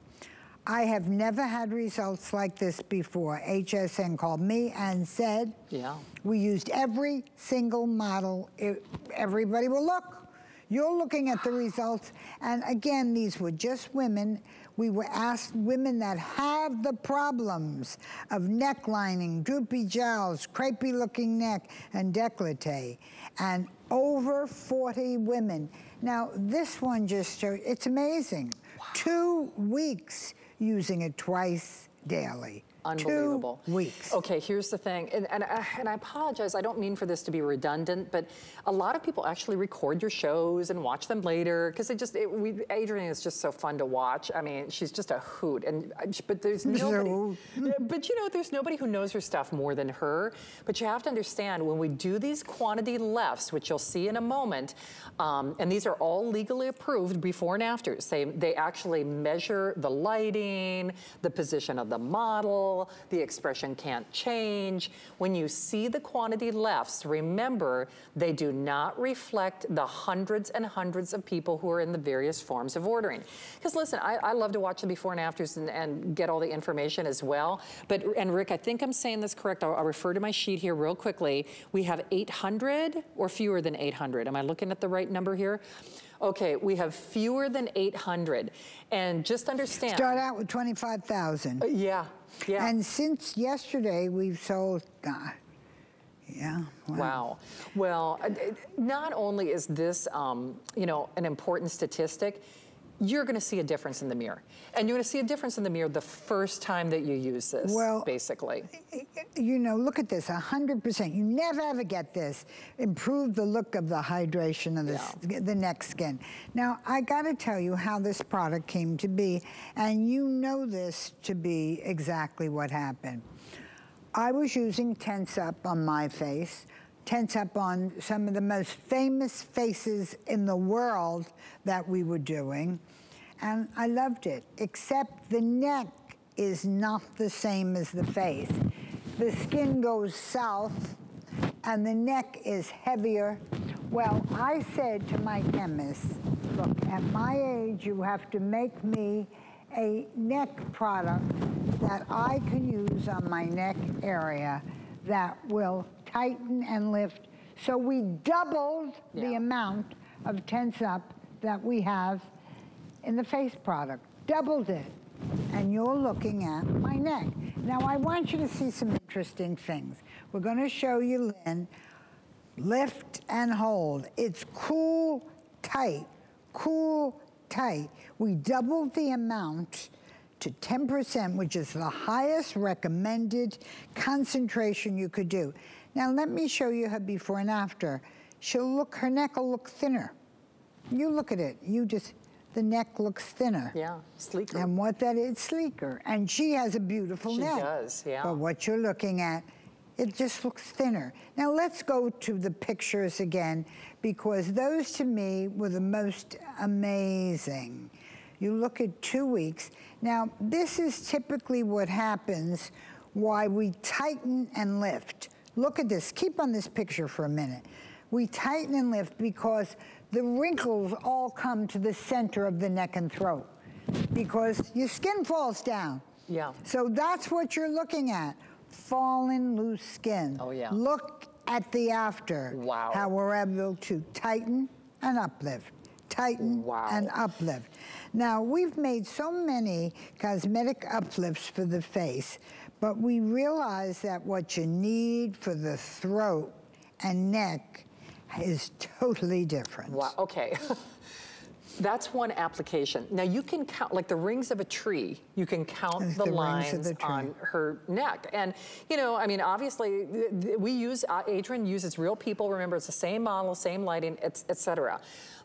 Speaker 2: I have never had results like this before. HSN called me and said,
Speaker 1: Yeah.
Speaker 2: we used every single model. It, everybody will look. You're looking at the results. And again, these were just women. We were asked women that have the problems of neck lining, droopy jowls, crepey looking neck, and décolleté. And over 40 women. Now, this one just showed, it's amazing. Two weeks using it twice daily.
Speaker 1: Unbelievable.
Speaker 2: Two weeks.
Speaker 1: Okay, here's the thing, and, and, I- and I apologize, I don't mean for this to be redundant, but a lot of people actually record your shows and watch them later because it just, it, we, Adrienne is just so fun to watch. I mean, she's just a hoot, and uh, but there's nobody, but you know, there's nobody who knows her stuff more than her. But you have to understand when we do these quantity lefts, which you'll see in a moment, um, and these are all legally approved before and afters. They they actually measure the lighting, the position of the model, the expression can't change. When you see the quantity lefts, remember they do not reflect the hundreds and hundreds of people who are in the various forms of ordering. Because listen, I, I love to watch the before and afters and, and get all the information as well. But and Rick, I think I'm saying this correct. I'll, I'll refer to my sheet here real quickly. We have 800 or fewer than 800. Am I looking at the right number here? Okay, we have fewer than 800. And just understand.
Speaker 2: Start out with 25,000.
Speaker 1: Uh, yeah, yeah.
Speaker 2: And since yesterday, we've sold, uh, yeah.
Speaker 1: Wow. Well, uh, not only is this, um, you know, an important statistic, you're going to see a difference in the mirror. And you're going to see a difference in the mirror the first time that you use this,
Speaker 2: Well,
Speaker 1: basically.
Speaker 2: you know, look at this, 100%. You never ever get this. Improve the look of the hydration of the, s- the neck skin. Now, I got to tell you how this product came to be, and you know this to be exactly what happened. I was using Tense Up on my face, Tense Up on some of the most famous faces in the world that we were doing, and I loved it, except the neck is not the same as the face. The skin goes south and the neck is heavier. Well, I said to my chemist, look, at my age, you have to make me a neck product that I can use on my neck area that will tighten and lift. So we doubled the amount of Tense Up that we have in the face product, doubled it. And you're looking at my neck. Now, I want you to see some interesting things. We're going to show you, Lynn, lift and hold. It's cool, tight, cool, tight. We doubled the amount to 10%, which is the highest recommended concentration you could do. Now, let me show you her before and after. She'll look, her neck will look thinner. You look at it, you just, the neck looks thinner.
Speaker 1: Yeah, sleeker.
Speaker 2: And what that is, sleeker. And she has a beautiful
Speaker 1: She
Speaker 2: neck.
Speaker 1: does, yeah.
Speaker 2: But what you're looking at, it just looks thinner. Now let's go to the pictures again, because those to me were the most amazing. You look at two weeks. Now, this is typically what happens why we tighten and lift. Look at this. Keep on this picture for a minute. We tighten and lift because the wrinkles all come to the center of the neck and throat because your skin falls down.
Speaker 1: Yeah.
Speaker 2: So that's what you're looking at. Fallen loose skin.
Speaker 1: Oh, yeah.
Speaker 2: Look at the after.
Speaker 1: Wow.
Speaker 2: How we're able to tighten and uplift. Tighten
Speaker 1: Wow.
Speaker 2: and uplift. Now, we've made so many cosmetic uplifts for the face, but we realize that what you need for the throat and neck is totally different.
Speaker 1: Wow, okay. <laughs> That's one application. Now you can count, like the rings of a tree, you can count the,
Speaker 2: the
Speaker 1: lines
Speaker 2: the
Speaker 1: on her neck. And, you know, I mean, obviously, we use, uh, Adrienne uses real people. Remember, it's the same model, same lighting, et, et cetera.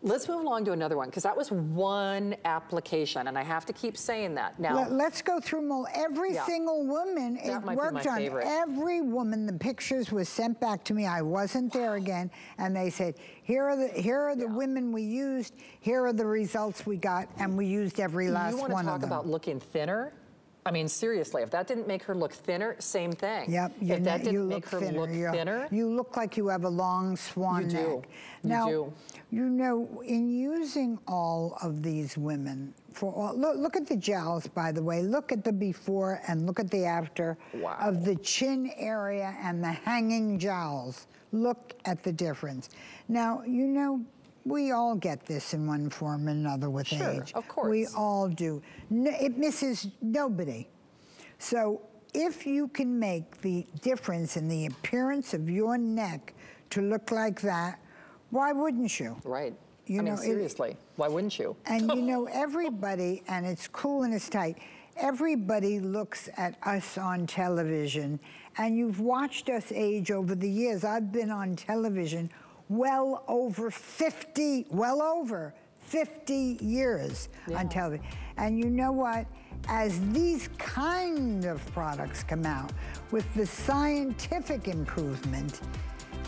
Speaker 1: Let's move along to another one, because that was one application, and I have to keep saying that. Now,
Speaker 2: Let, us go through more. Every
Speaker 1: Yeah.
Speaker 2: single woman it
Speaker 1: That be
Speaker 2: worked on.
Speaker 1: favorite.
Speaker 2: Every woman, the pictures were sent back to me. I wasn't there again, and they said, "Here are the here are the women we used. Here are the results we got, and we used every last one of them.
Speaker 1: you want to talk about looking thinner? I mean, seriously, if that didn't make her look thinner, same thing.
Speaker 2: Yep,
Speaker 1: If that didn't make her
Speaker 2: thinner.
Speaker 1: look
Speaker 2: You're-
Speaker 1: thinner,
Speaker 2: You look like you have a long swan
Speaker 1: You do.
Speaker 2: neck.
Speaker 1: You
Speaker 2: now,
Speaker 1: do.
Speaker 2: you know, in using all of these women, for all, look, look at the jowls, by the way. Look at the before and look at the after
Speaker 1: Wow.
Speaker 2: of the chin area and the hanging jowls. Look at the difference. Now, you know, we all get this in one form or another with
Speaker 1: Sure,
Speaker 2: age.
Speaker 1: of course.
Speaker 2: We all do. No, it misses nobody. So if you can make the difference in the appearance of your neck to look like that, why wouldn't you?
Speaker 1: right.
Speaker 2: You
Speaker 1: I mean,
Speaker 2: know, it-
Speaker 1: seriously, why wouldn't you?
Speaker 2: And you <laughs> know, everybody, and it's cool and it's tight, everybody looks at us on television, and you've watched us age over the years. I've been on television well over 50, well over 50 years on television. And you know what? As these kind of products come out with the scientific improvement,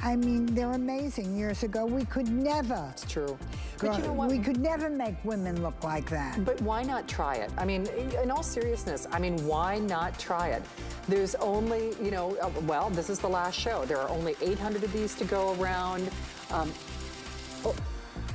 Speaker 2: I mean, they're amazing. Years ago, we could never.
Speaker 1: It's true. But you know what?
Speaker 2: We could never make women look like that.
Speaker 1: But why not try it? I mean, in all seriousness, I mean, why not try it? There's only, you know, uh, well, this is the last show. There are only 800 of these to go around. Um, oh,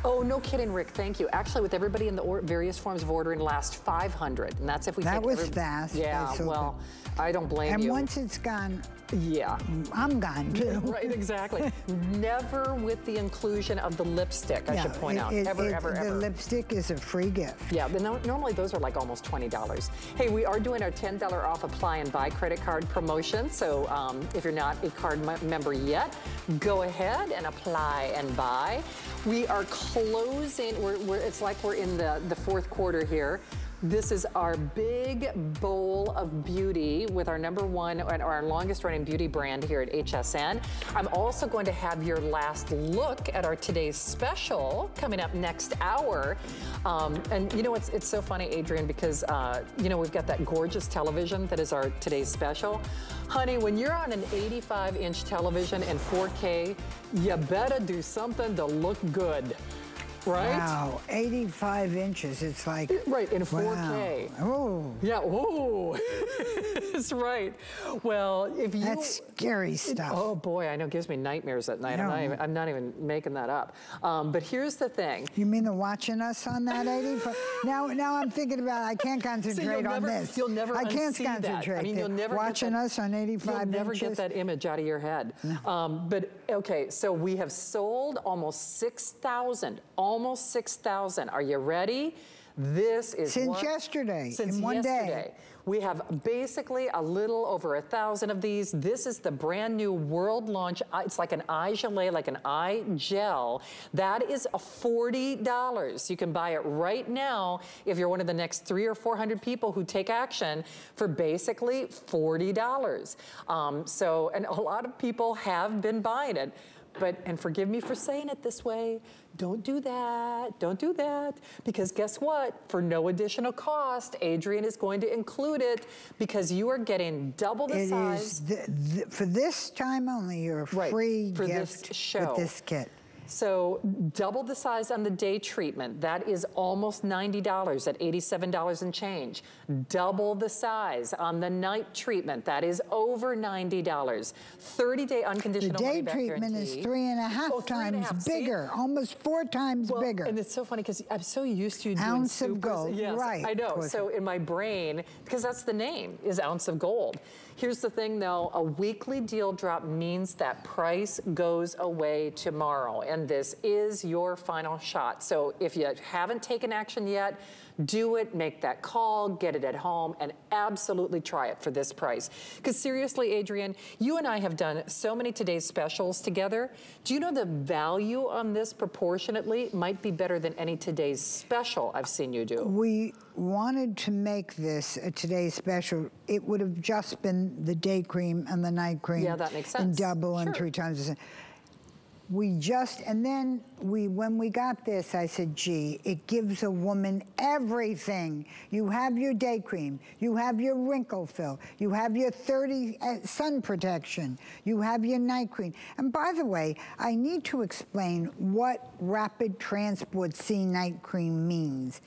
Speaker 1: oh, no kidding, Rick. Thank you. Actually, with everybody in the various forms of ordering, last 500, and that's if we
Speaker 2: That
Speaker 1: take
Speaker 2: was
Speaker 1: every-
Speaker 2: fast.
Speaker 1: Yeah, well, I don't blame
Speaker 2: And
Speaker 1: you.
Speaker 2: And once it's gone,
Speaker 1: Yeah.
Speaker 2: I'm gone <laughs> too.
Speaker 1: Right, exactly. <laughs> Never with the inclusion of the lipstick, I
Speaker 2: Yeah,
Speaker 1: should point
Speaker 2: it-
Speaker 1: out.
Speaker 2: it-
Speaker 1: ever,
Speaker 2: it-
Speaker 1: ever,
Speaker 2: the
Speaker 1: ever.
Speaker 2: lipstick is a free gift.
Speaker 1: Yeah, the, no, normally those are like almost $20. Hey, we are doing our $10 off apply and buy credit card promotion. So um, if you're not a card member yet, go ahead and apply and buy. We are closing, we're, we're, it's like we're in the, the fourth quarter here. This is our big bowl of beauty with our number one or our longest running beauty brand here at HSN. I'm also going to have your last look at our today's special coming up next hour. Um, and you know, it's, it's so funny, Adrienne, because, uh, you know, we've got that gorgeous television that is our today's special. Honey, when you're on an 85 inch television in 4K, you better do something to look good. Right?
Speaker 2: Wow, 85 inches. It's like
Speaker 1: Right, in
Speaker 2: wow.
Speaker 1: 4K.
Speaker 2: Oh,
Speaker 1: Yeah, <laughs> whoa. That's right. Well, if you.
Speaker 2: that's scary stuff.
Speaker 1: Oh boy, I know, it gives me nightmares at night. I'm, not even, I'm not even making that up. Um, but here's the thing.
Speaker 2: You mean they're watching us on that 85? <laughs> now, now I'm thinking about I can't <laughs> concentrate on
Speaker 1: never,
Speaker 2: this.
Speaker 1: You'll never
Speaker 2: I can't
Speaker 1: unsee that.
Speaker 2: concentrate.
Speaker 1: I mean, you'll never
Speaker 2: watching
Speaker 1: that-
Speaker 2: us on 85
Speaker 1: You'll never
Speaker 2: inches.
Speaker 1: get that image out of your head. Um, but okay, so we have sold almost 6,000, almost 6,000. Are you ready? This is
Speaker 2: Since
Speaker 1: what-
Speaker 2: yesterday,
Speaker 1: Since
Speaker 2: in one day.
Speaker 1: We have basically a little over a thousand of these. This is the brand new world launch. It's like an eye gelée, like an eye gel. That is a $40. You can buy it right now if you're one of the next three or 400 people who take action for basically $40. Um, so, and a lot of people have been buying it. But, and forgive me for saying it this way, don't do that, don't do that, because guess what? For no additional cost, Adrian is going to include it because you are getting double the
Speaker 2: It
Speaker 1: size.
Speaker 2: is for this time only. You're a
Speaker 1: Right,
Speaker 2: free
Speaker 1: for this
Speaker 2: gift
Speaker 1: show.
Speaker 2: with this kit.
Speaker 1: So double the size on the day treatment. That is almost $90 at $87 and change. Double the size on the night treatment. That is over $90. 30-day unconditional The day
Speaker 2: treatment is
Speaker 1: three and a half
Speaker 2: three and a half
Speaker 1: Oh, and a
Speaker 2: times
Speaker 1: half. See?
Speaker 2: bigger, almost four times
Speaker 1: Well,
Speaker 2: bigger.
Speaker 1: And it's so funny because I'm so used to doing
Speaker 2: Ounce of gold,
Speaker 1: Yes,
Speaker 2: right,
Speaker 1: I know. So in my brain, because that's the name, is ounce of gold. Here's the thing though, a weekly deal drop means that price goes away tomorrow. And this is your final shot. So if you haven't taken action yet, do it, make that call, get it at home, and absolutely try it for this price. Because seriously, Adrienne, you and I have done so many today's specials together. Do you know the value on this proportionately might be better than any today's special I've seen you do?
Speaker 2: We wanted to make this a today's special. It would have just been the day cream and the night cream.
Speaker 1: Yeah, that makes sense.
Speaker 2: double and
Speaker 1: Sure.
Speaker 2: three times the same. We just, and then we, when we got this, I said, gee, it gives a woman everything. You have your day cream, you have your wrinkle fill, you have your 30 uh, sun protection, you have your night cream. And by the way, I need to explain what rapid transport C night cream means.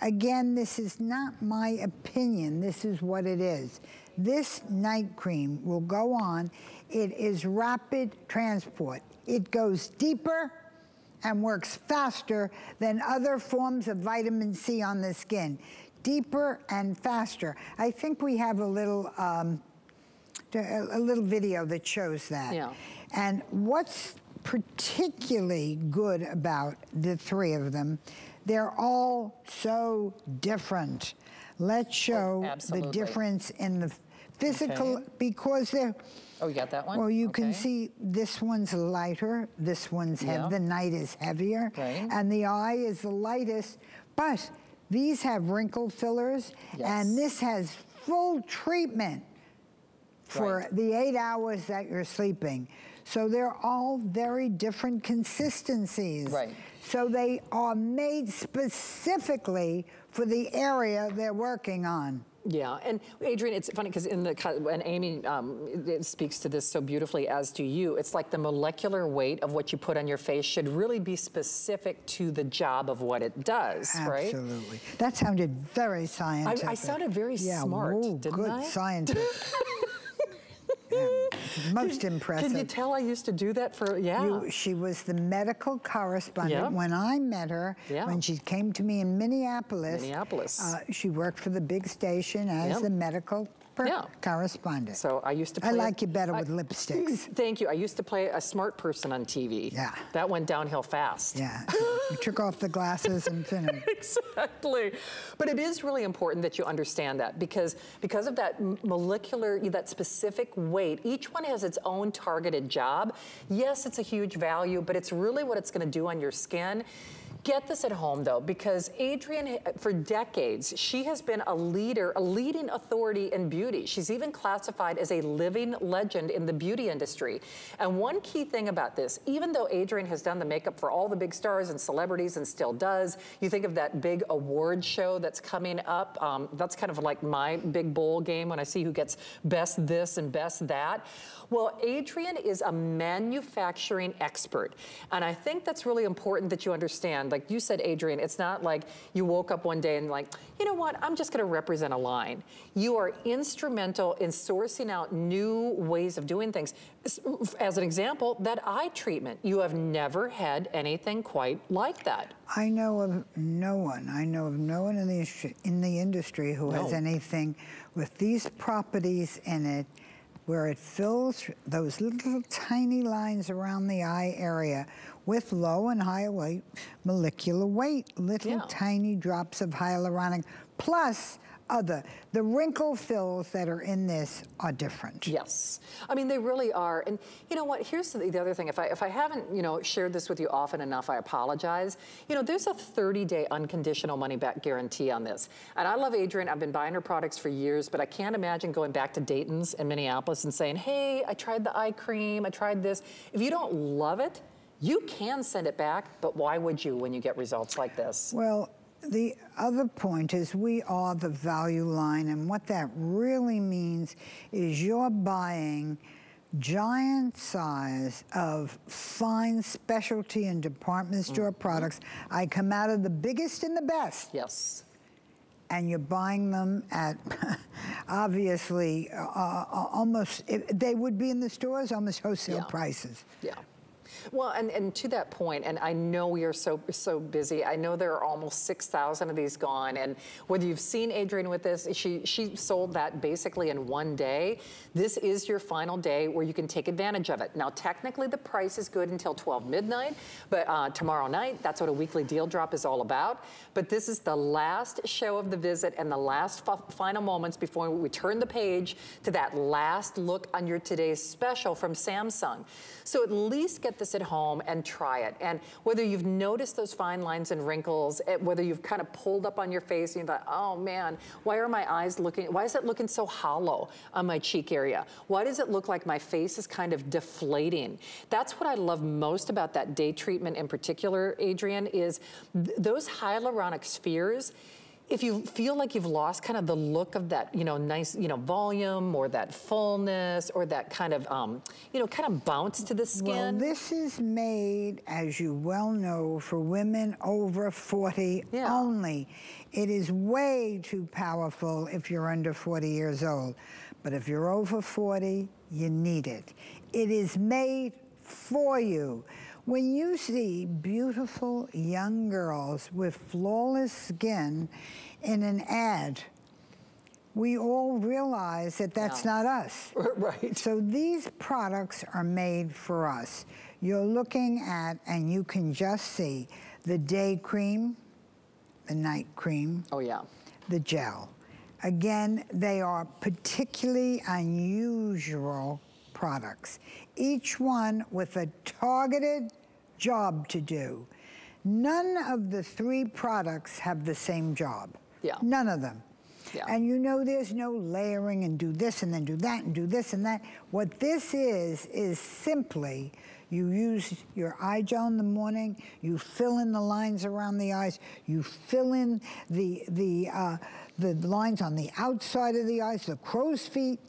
Speaker 2: Again, this is not my opinion, this is what it is. This night cream will go on. It is rapid transport. It goes deeper and works faster than other forms of vitamin C on the skin. Deeper and faster. I think we have a little um, a little video that shows that.
Speaker 1: Yeah.
Speaker 2: And what's particularly good about the three of them, they're all so different. Let's show the difference in the physical
Speaker 1: Okay.
Speaker 2: because they're.
Speaker 1: Oh, you got that one?
Speaker 2: Well, you can see this one's lighter, this one's heavy,
Speaker 1: Yeah.
Speaker 2: the night is heavier,
Speaker 1: Right.
Speaker 2: and the eye is the lightest. But these have wrinkle fillers,
Speaker 1: Yes.
Speaker 2: and this has full treatment for
Speaker 1: Right.
Speaker 2: the eight hours that you're sleeping. So they're all very different consistencies.
Speaker 1: Right.
Speaker 2: So they are made specifically for the area they're working on.
Speaker 1: Yeah, and Adrienne, it's funny because in the and Amy um, speaks to this so beautifully, as do you. It's like the molecular weight of what you put on your face should really be specific to the job of what it does, right?
Speaker 2: Absolutely. That sounded very scientific.
Speaker 1: I sounded very
Speaker 2: yeah,
Speaker 1: smart,
Speaker 2: whoa,
Speaker 1: didn't
Speaker 2: good
Speaker 1: I?
Speaker 2: scientist. <laughs> Most impressive.
Speaker 1: Can you tell I used to do that for yeah?
Speaker 2: You- she was the medical correspondent
Speaker 1: Yep.
Speaker 2: when I met her.
Speaker 1: Yeah.
Speaker 2: When she came to me in Minneapolis.
Speaker 1: Minneapolis.
Speaker 2: Uh, she worked for the big station as
Speaker 1: Yep.
Speaker 2: the medical proper
Speaker 1: Yeah.
Speaker 2: correspondent.
Speaker 1: So I used to
Speaker 2: I like you better
Speaker 1: I-
Speaker 2: with lipsticks. <laughs>
Speaker 1: Thank you. I used to play a smart person on TV.
Speaker 2: Yeah.
Speaker 1: That went downhill fast.
Speaker 2: Yeah, you took off the glasses and finished. <laughs>
Speaker 1: exactly. But it is really important that you understand that because because of that molecular, that specific weight, each one has its own targeted job. Yes, it's a huge value, but it's really what it's going to do on your skin. Get this at home though, because Adrienne, for decades, she has been a leader, a leading authority in beauty. She's even classified as a living legend in the beauty industry. And one key thing about this, even though Adrienne has done the makeup for all the big stars and celebrities and still does, you think of that big award show that's coming up. Um, that's kind of like my big bowl game when I see who gets best this and best that. Well, Adrienne is a manufacturing expert. And I think that's really important that you understand. Like you said, Adrienne, it's not like you woke up one day and like, you know what, I'm just gonna represent a line. You are instrumental in sourcing out new ways of doing things. As- an example, that eye treatment, you have never had anything quite like that.
Speaker 2: I know of no one, I know of no one in the, in the industry who has anything with these properties in it where it fills those little tiny lines around the eye area with low and high weight molecular weight, little
Speaker 1: Yeah.
Speaker 2: tiny drops of hyaluronic, plus other. The wrinkle fills that are in this are different.
Speaker 1: Yes. I mean, they really are. And you know what? Here's the, the other thing. If I, if I haven't, you know, shared this with you often enough, I apologize. You know, there's a 30-day unconditional money-back guarantee on this. And I love Adrienne. I've been buying her products for years, but I can't imagine going back to Dayton's in Minneapolis and saying, hey, I tried the eye cream, I tried this. If you don't love it, you can send it back, but why would you when you get results like this?
Speaker 2: Well, the other point is we are the value line, and what that really means is you're buying giant size of fine specialty and department store products. I come out of the biggest and the best,
Speaker 1: Yes.
Speaker 2: and you're buying them at <laughs> obviously uh, uh, almost, if they would be in the stores, almost wholesale
Speaker 1: Yeah.
Speaker 2: prices.
Speaker 1: Yeah. Well, and, and to that point, and I know we are so so busy. I know there are almost 6,000 of these gone. And whether you've seen Adrienne with this, she, she sold that basically in one day. This is your final day where you can take advantage of it. Now, technically, the price is good until 12 midnight, but uh, tomorrow night, that's what a weekly deal drop is all about. But this is the last show of the visit and the last final moments before we turn the page to that last look on your today's special from Samsung. So at least get this at home and try it. And whether you've noticed those fine lines and wrinkles, whether you've kind of pulled up on your face and you thought, oh man, why are my eyes looking, why is it looking so hollow on my cheek area? Why does it look like my face is kind of deflating? That's what I love most about that day treatment in particular, Adrienne, is th- those hyaluronic spheres if you feel like you've lost kind of the look of that, you know, nice, you know, volume or that fullness or that kind of, um, you know, kind of bounce to the skin.
Speaker 2: Well, this is made, as you well know, for women over 40
Speaker 1: Yeah.
Speaker 2: only. It is way too powerful if you're under 40 years old. But if you're over 40, you need it. It is made for you. When you see beautiful young girls with flawless skin in an ad, we all realize that that's
Speaker 1: Yeah.
Speaker 2: not us. <laughs>
Speaker 1: right.
Speaker 2: So these products are made for us. You're looking at, and you can just see the day cream, the night cream,
Speaker 1: Oh yeah.
Speaker 2: the gel. Again, they are particularly unusual products, each one with a targeted job to do. None of the three products have the same job.
Speaker 1: Yeah.
Speaker 2: None of them.
Speaker 1: Yeah.
Speaker 2: And you know there's no layering and do this and then do that and do this and that. What this is, is simply you use your eye gel in the morning, you fill in the lines around the eyes, you fill in the, the, uh, the lines on the outside of the eyes, the crow's feet,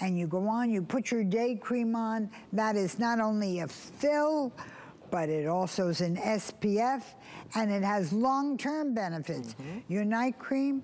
Speaker 2: and you go on, you put your day cream on. That is not only a fill, but it also is an SPF and it has long-term benefits. Mm-hmm. Your night cream,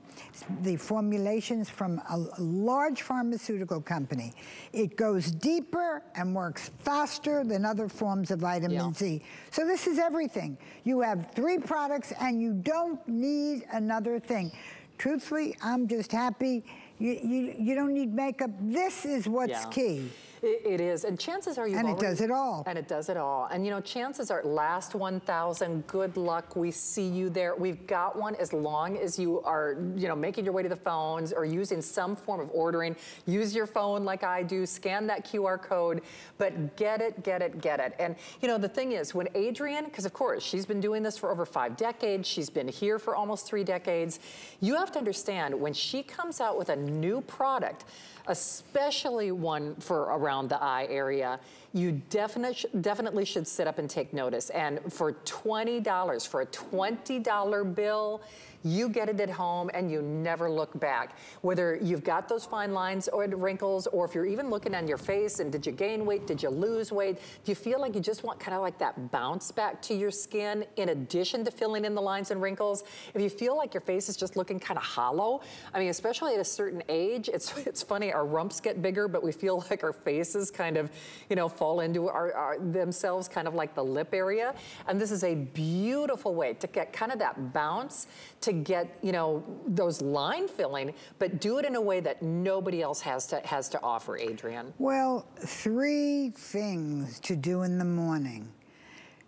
Speaker 2: the formulations from a, a large pharmaceutical company. It goes deeper and works faster than other forms of vitamin
Speaker 1: Yeah.
Speaker 2: C. So this is everything. You have three products and you don't need another thing. Truthfully, I'm just happy You, you, you don't need makeup. This is what's
Speaker 1: Yeah.
Speaker 2: key.
Speaker 1: It, it is, and chances are you.
Speaker 2: And it does it all.
Speaker 1: And it does it all. And you know, chances are, last 1,000. Good luck. We see you there. We've got one as long as you are, you know, making your way to the phones or using some form of ordering. Use your phone like I do. Scan that QR code. But get it, get it, get it. And you know, the thing is, when Adrienne, because of course she's been doing this for over five decades. She's been here for almost three decades. You have to understand when she comes out with a new product especially one for around the eye area, you definitely definitely should sit up and take notice. And for $20, for a $20 bill, you get it at home and you never look back. Whether you've got those fine lines or wrinkles, or if you're even looking on your face and did you gain weight, did you lose weight? Do you feel like you just want kind of like that bounce back to your skin in addition to filling in the lines and wrinkles? If you feel like your face is just looking kind of hollow, I mean, especially at a certain age, it's, <laughs> it's funny, our rumps get bigger, but we feel <laughs> like our faces kind of, you know, fall into our, our, themselves kind of like the lip area. And this is a beautiful way to get kind of that bounce, to get, you know, those line filling, but do it in a way that nobody else has to, has to offer, Adrienne?
Speaker 2: Well, three things to do in the morning.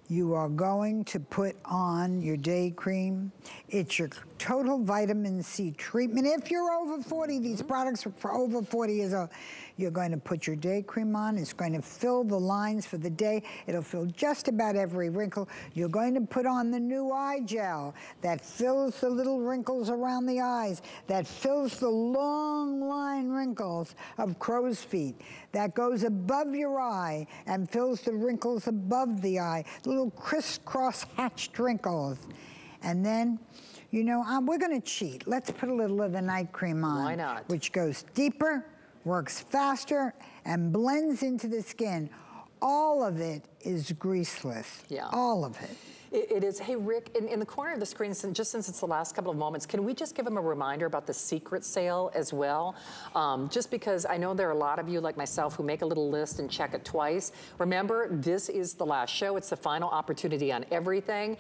Speaker 2: You are going to put on your day cream. It's your total vitamin C treatment. If you're over 40, these mm-hmm. products are for over 40 years old. You're going to put your day cream on. It's going to fill the lines for the day. It'll fill just about every wrinkle. You're going to put on the new eye gel that fills the little wrinkles around the eyes, that fills the long line wrinkles of crow's feet, that goes above your eye and fills the wrinkles above the eye, little crisscross hatched wrinkles. And then, you know, um, we're going to cheat. Let's put a little of the night cream on.
Speaker 1: Why not?
Speaker 2: Which goes deeper, works faster, and blends into the skin. All of it is greaseless.
Speaker 1: Yeah.
Speaker 2: All of it.
Speaker 1: It, it is. Hey, Rick, in, in the corner of the screen, just since it's the last couple of moments, can we just give them a reminder about the secret sale as well? Um, just because I know there are a lot of you, like myself, who make a little list and check it twice. Remember, this is the last show. It's the final opportunity on everything.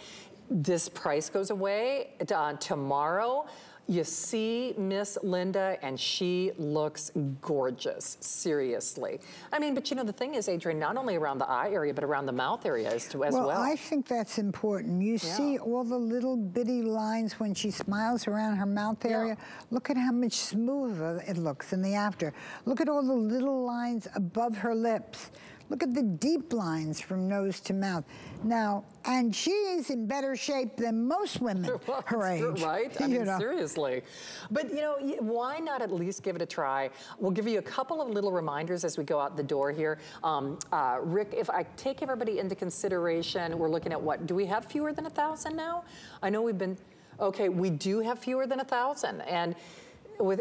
Speaker 1: This price goes away uh, tomorrow. You see Miss Linda, and she looks gorgeous, seriously. I mean, but you know, the thing is, Adrienne, not only around the eye area, but around the mouth area as, to, as well.
Speaker 2: well, I think that's important. You see all the little bitty lines when she smiles around her mouth area. Look at how much smoother it looks in the after. Look at all the little lines above her lips. Look at the deep lines from nose to mouth. Now, and she is in better shape than most women <laughs>
Speaker 1: Well,
Speaker 2: her <laughs> age.
Speaker 1: right? I <laughs> mean,
Speaker 2: know.
Speaker 1: seriously. But you know, why not at least give it a try? We'll give you a couple of little reminders as we go out the door here. Um, uh, Rick, if I take everybody into consideration, we're looking at what? Do we have fewer than a thousand now? I know we've been. Okay, we do have fewer than a thousand, and with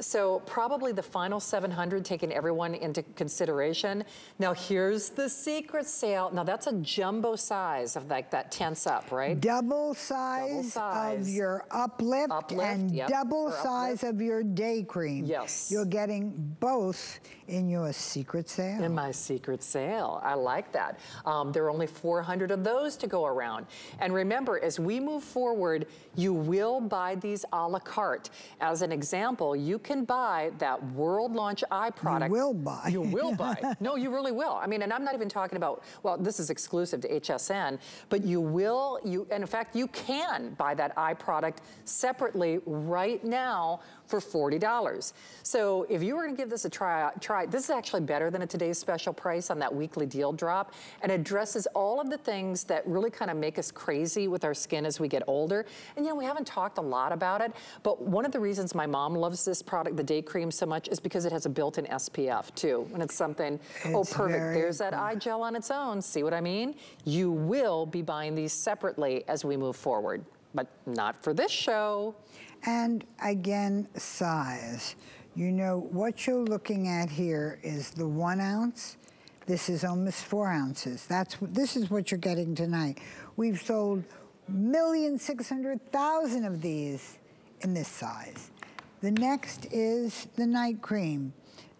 Speaker 1: so probably the final 700 taking everyone into consideration. Now here's the secret sale. Now that's a jumbo size of like that tense up, right?
Speaker 2: Double size,
Speaker 1: size.
Speaker 2: of your uplift,
Speaker 1: Uplift,
Speaker 2: and
Speaker 1: yep,
Speaker 2: double
Speaker 1: or
Speaker 2: size of your day cream.
Speaker 1: Yes.
Speaker 2: You're getting both in your secret sale.
Speaker 1: In my secret sale. I like that. Um, there are only 400 of those to go around. And remember, as we move forward, you will buy these a la carte. As an example, you can buy that world launch eye product.
Speaker 2: You will buy.
Speaker 1: You will buy. <laughs> No, you really will. I mean, and I'm not even talking about, well, this is exclusive to HSN, but you will, you, and in fact, you can buy that eye product separately right now for $40. So if you were going to give this a try, try, this is actually better than a today's special price on that weekly deal drop and addresses all of the things that really kind of make us crazy with our skin as we get older. And you know, we haven't talked a lot about it, but one of the reasons my mom loves this product, the day cream, so much is because it has a built-in SPF too. And it's something, oh, perfect.
Speaker 2: very
Speaker 1: There's that eye gel on its own. See what I mean? You will be buying these separately as we move forward, but not for this show.
Speaker 2: And again, size. You know, what you're looking at here is the one ounce. This is almost four ounces. That's This is what you're getting tonight. We've sold million six hundred thousand of these in this size. The next is the night cream.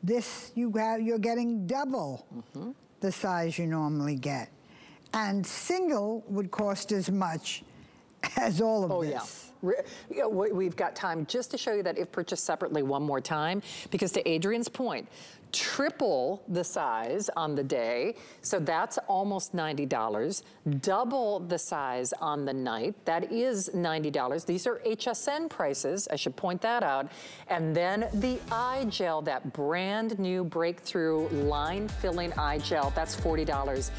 Speaker 2: This, you have, you're getting double mm-hmm. the size you normally get. And single would cost as much as all of
Speaker 1: Oh,
Speaker 2: this.
Speaker 1: yeah. You know, We've got time just to show you that if purchased separately one more time, because to Adrienne's point, triple the size on the day, so that's almost $90. Double the size on the night, that is $90. These are HSN prices, I should point that out. And then the eye gel, that brand new breakthrough line filling eye gel, that's $40.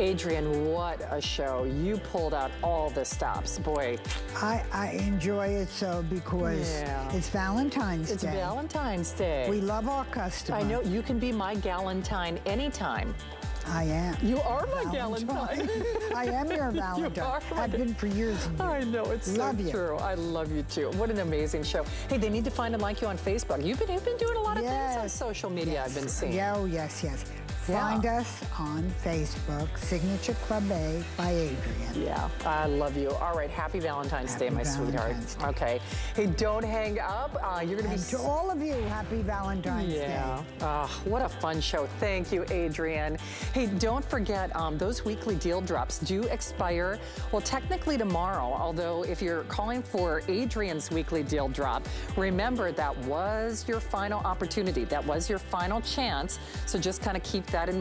Speaker 1: Adrienne, what a show. You pulled out all the stops. Boy,
Speaker 2: I, I enjoy it so because
Speaker 1: Yeah.
Speaker 2: it's Valentine's
Speaker 1: it's
Speaker 2: Day.
Speaker 1: It's Valentine's Day.
Speaker 2: we love our customers.
Speaker 1: I know you can be my galentine anytime.
Speaker 2: I am.
Speaker 1: You are my
Speaker 2: Valentine. I am your <laughs> Valentine.
Speaker 1: are my
Speaker 2: I've been for years and years.
Speaker 1: I know, it's
Speaker 2: Love
Speaker 1: so
Speaker 2: you.
Speaker 1: true. I love you too. What an amazing show. Hey, they need to find and like you on Facebook. You've been, you've been doing a lot of things on social media, I've been seeing.
Speaker 2: Yeah, oh, yes, yes.
Speaker 1: Yeah.
Speaker 2: Find us on Facebook, Signature Club A by Adrienne.
Speaker 1: Yeah, I love you. All right, happy Valentine's Day, my
Speaker 2: Valentine's
Speaker 1: sweetheart. Okay. Hey, don't hang up. Uh, you're going to be
Speaker 2: to all of you, happy Valentine's
Speaker 1: Yeah.
Speaker 2: Day.
Speaker 1: Ah, what a fun show. Thank you, Adrienne. Hey, don't forget, um, those weekly deal drops do expire, well, technically tomorrow, although if you're calling for Adrienne's weekly deal drop, remember that was your final opportunity. That was your final chance. So just kind of keep that in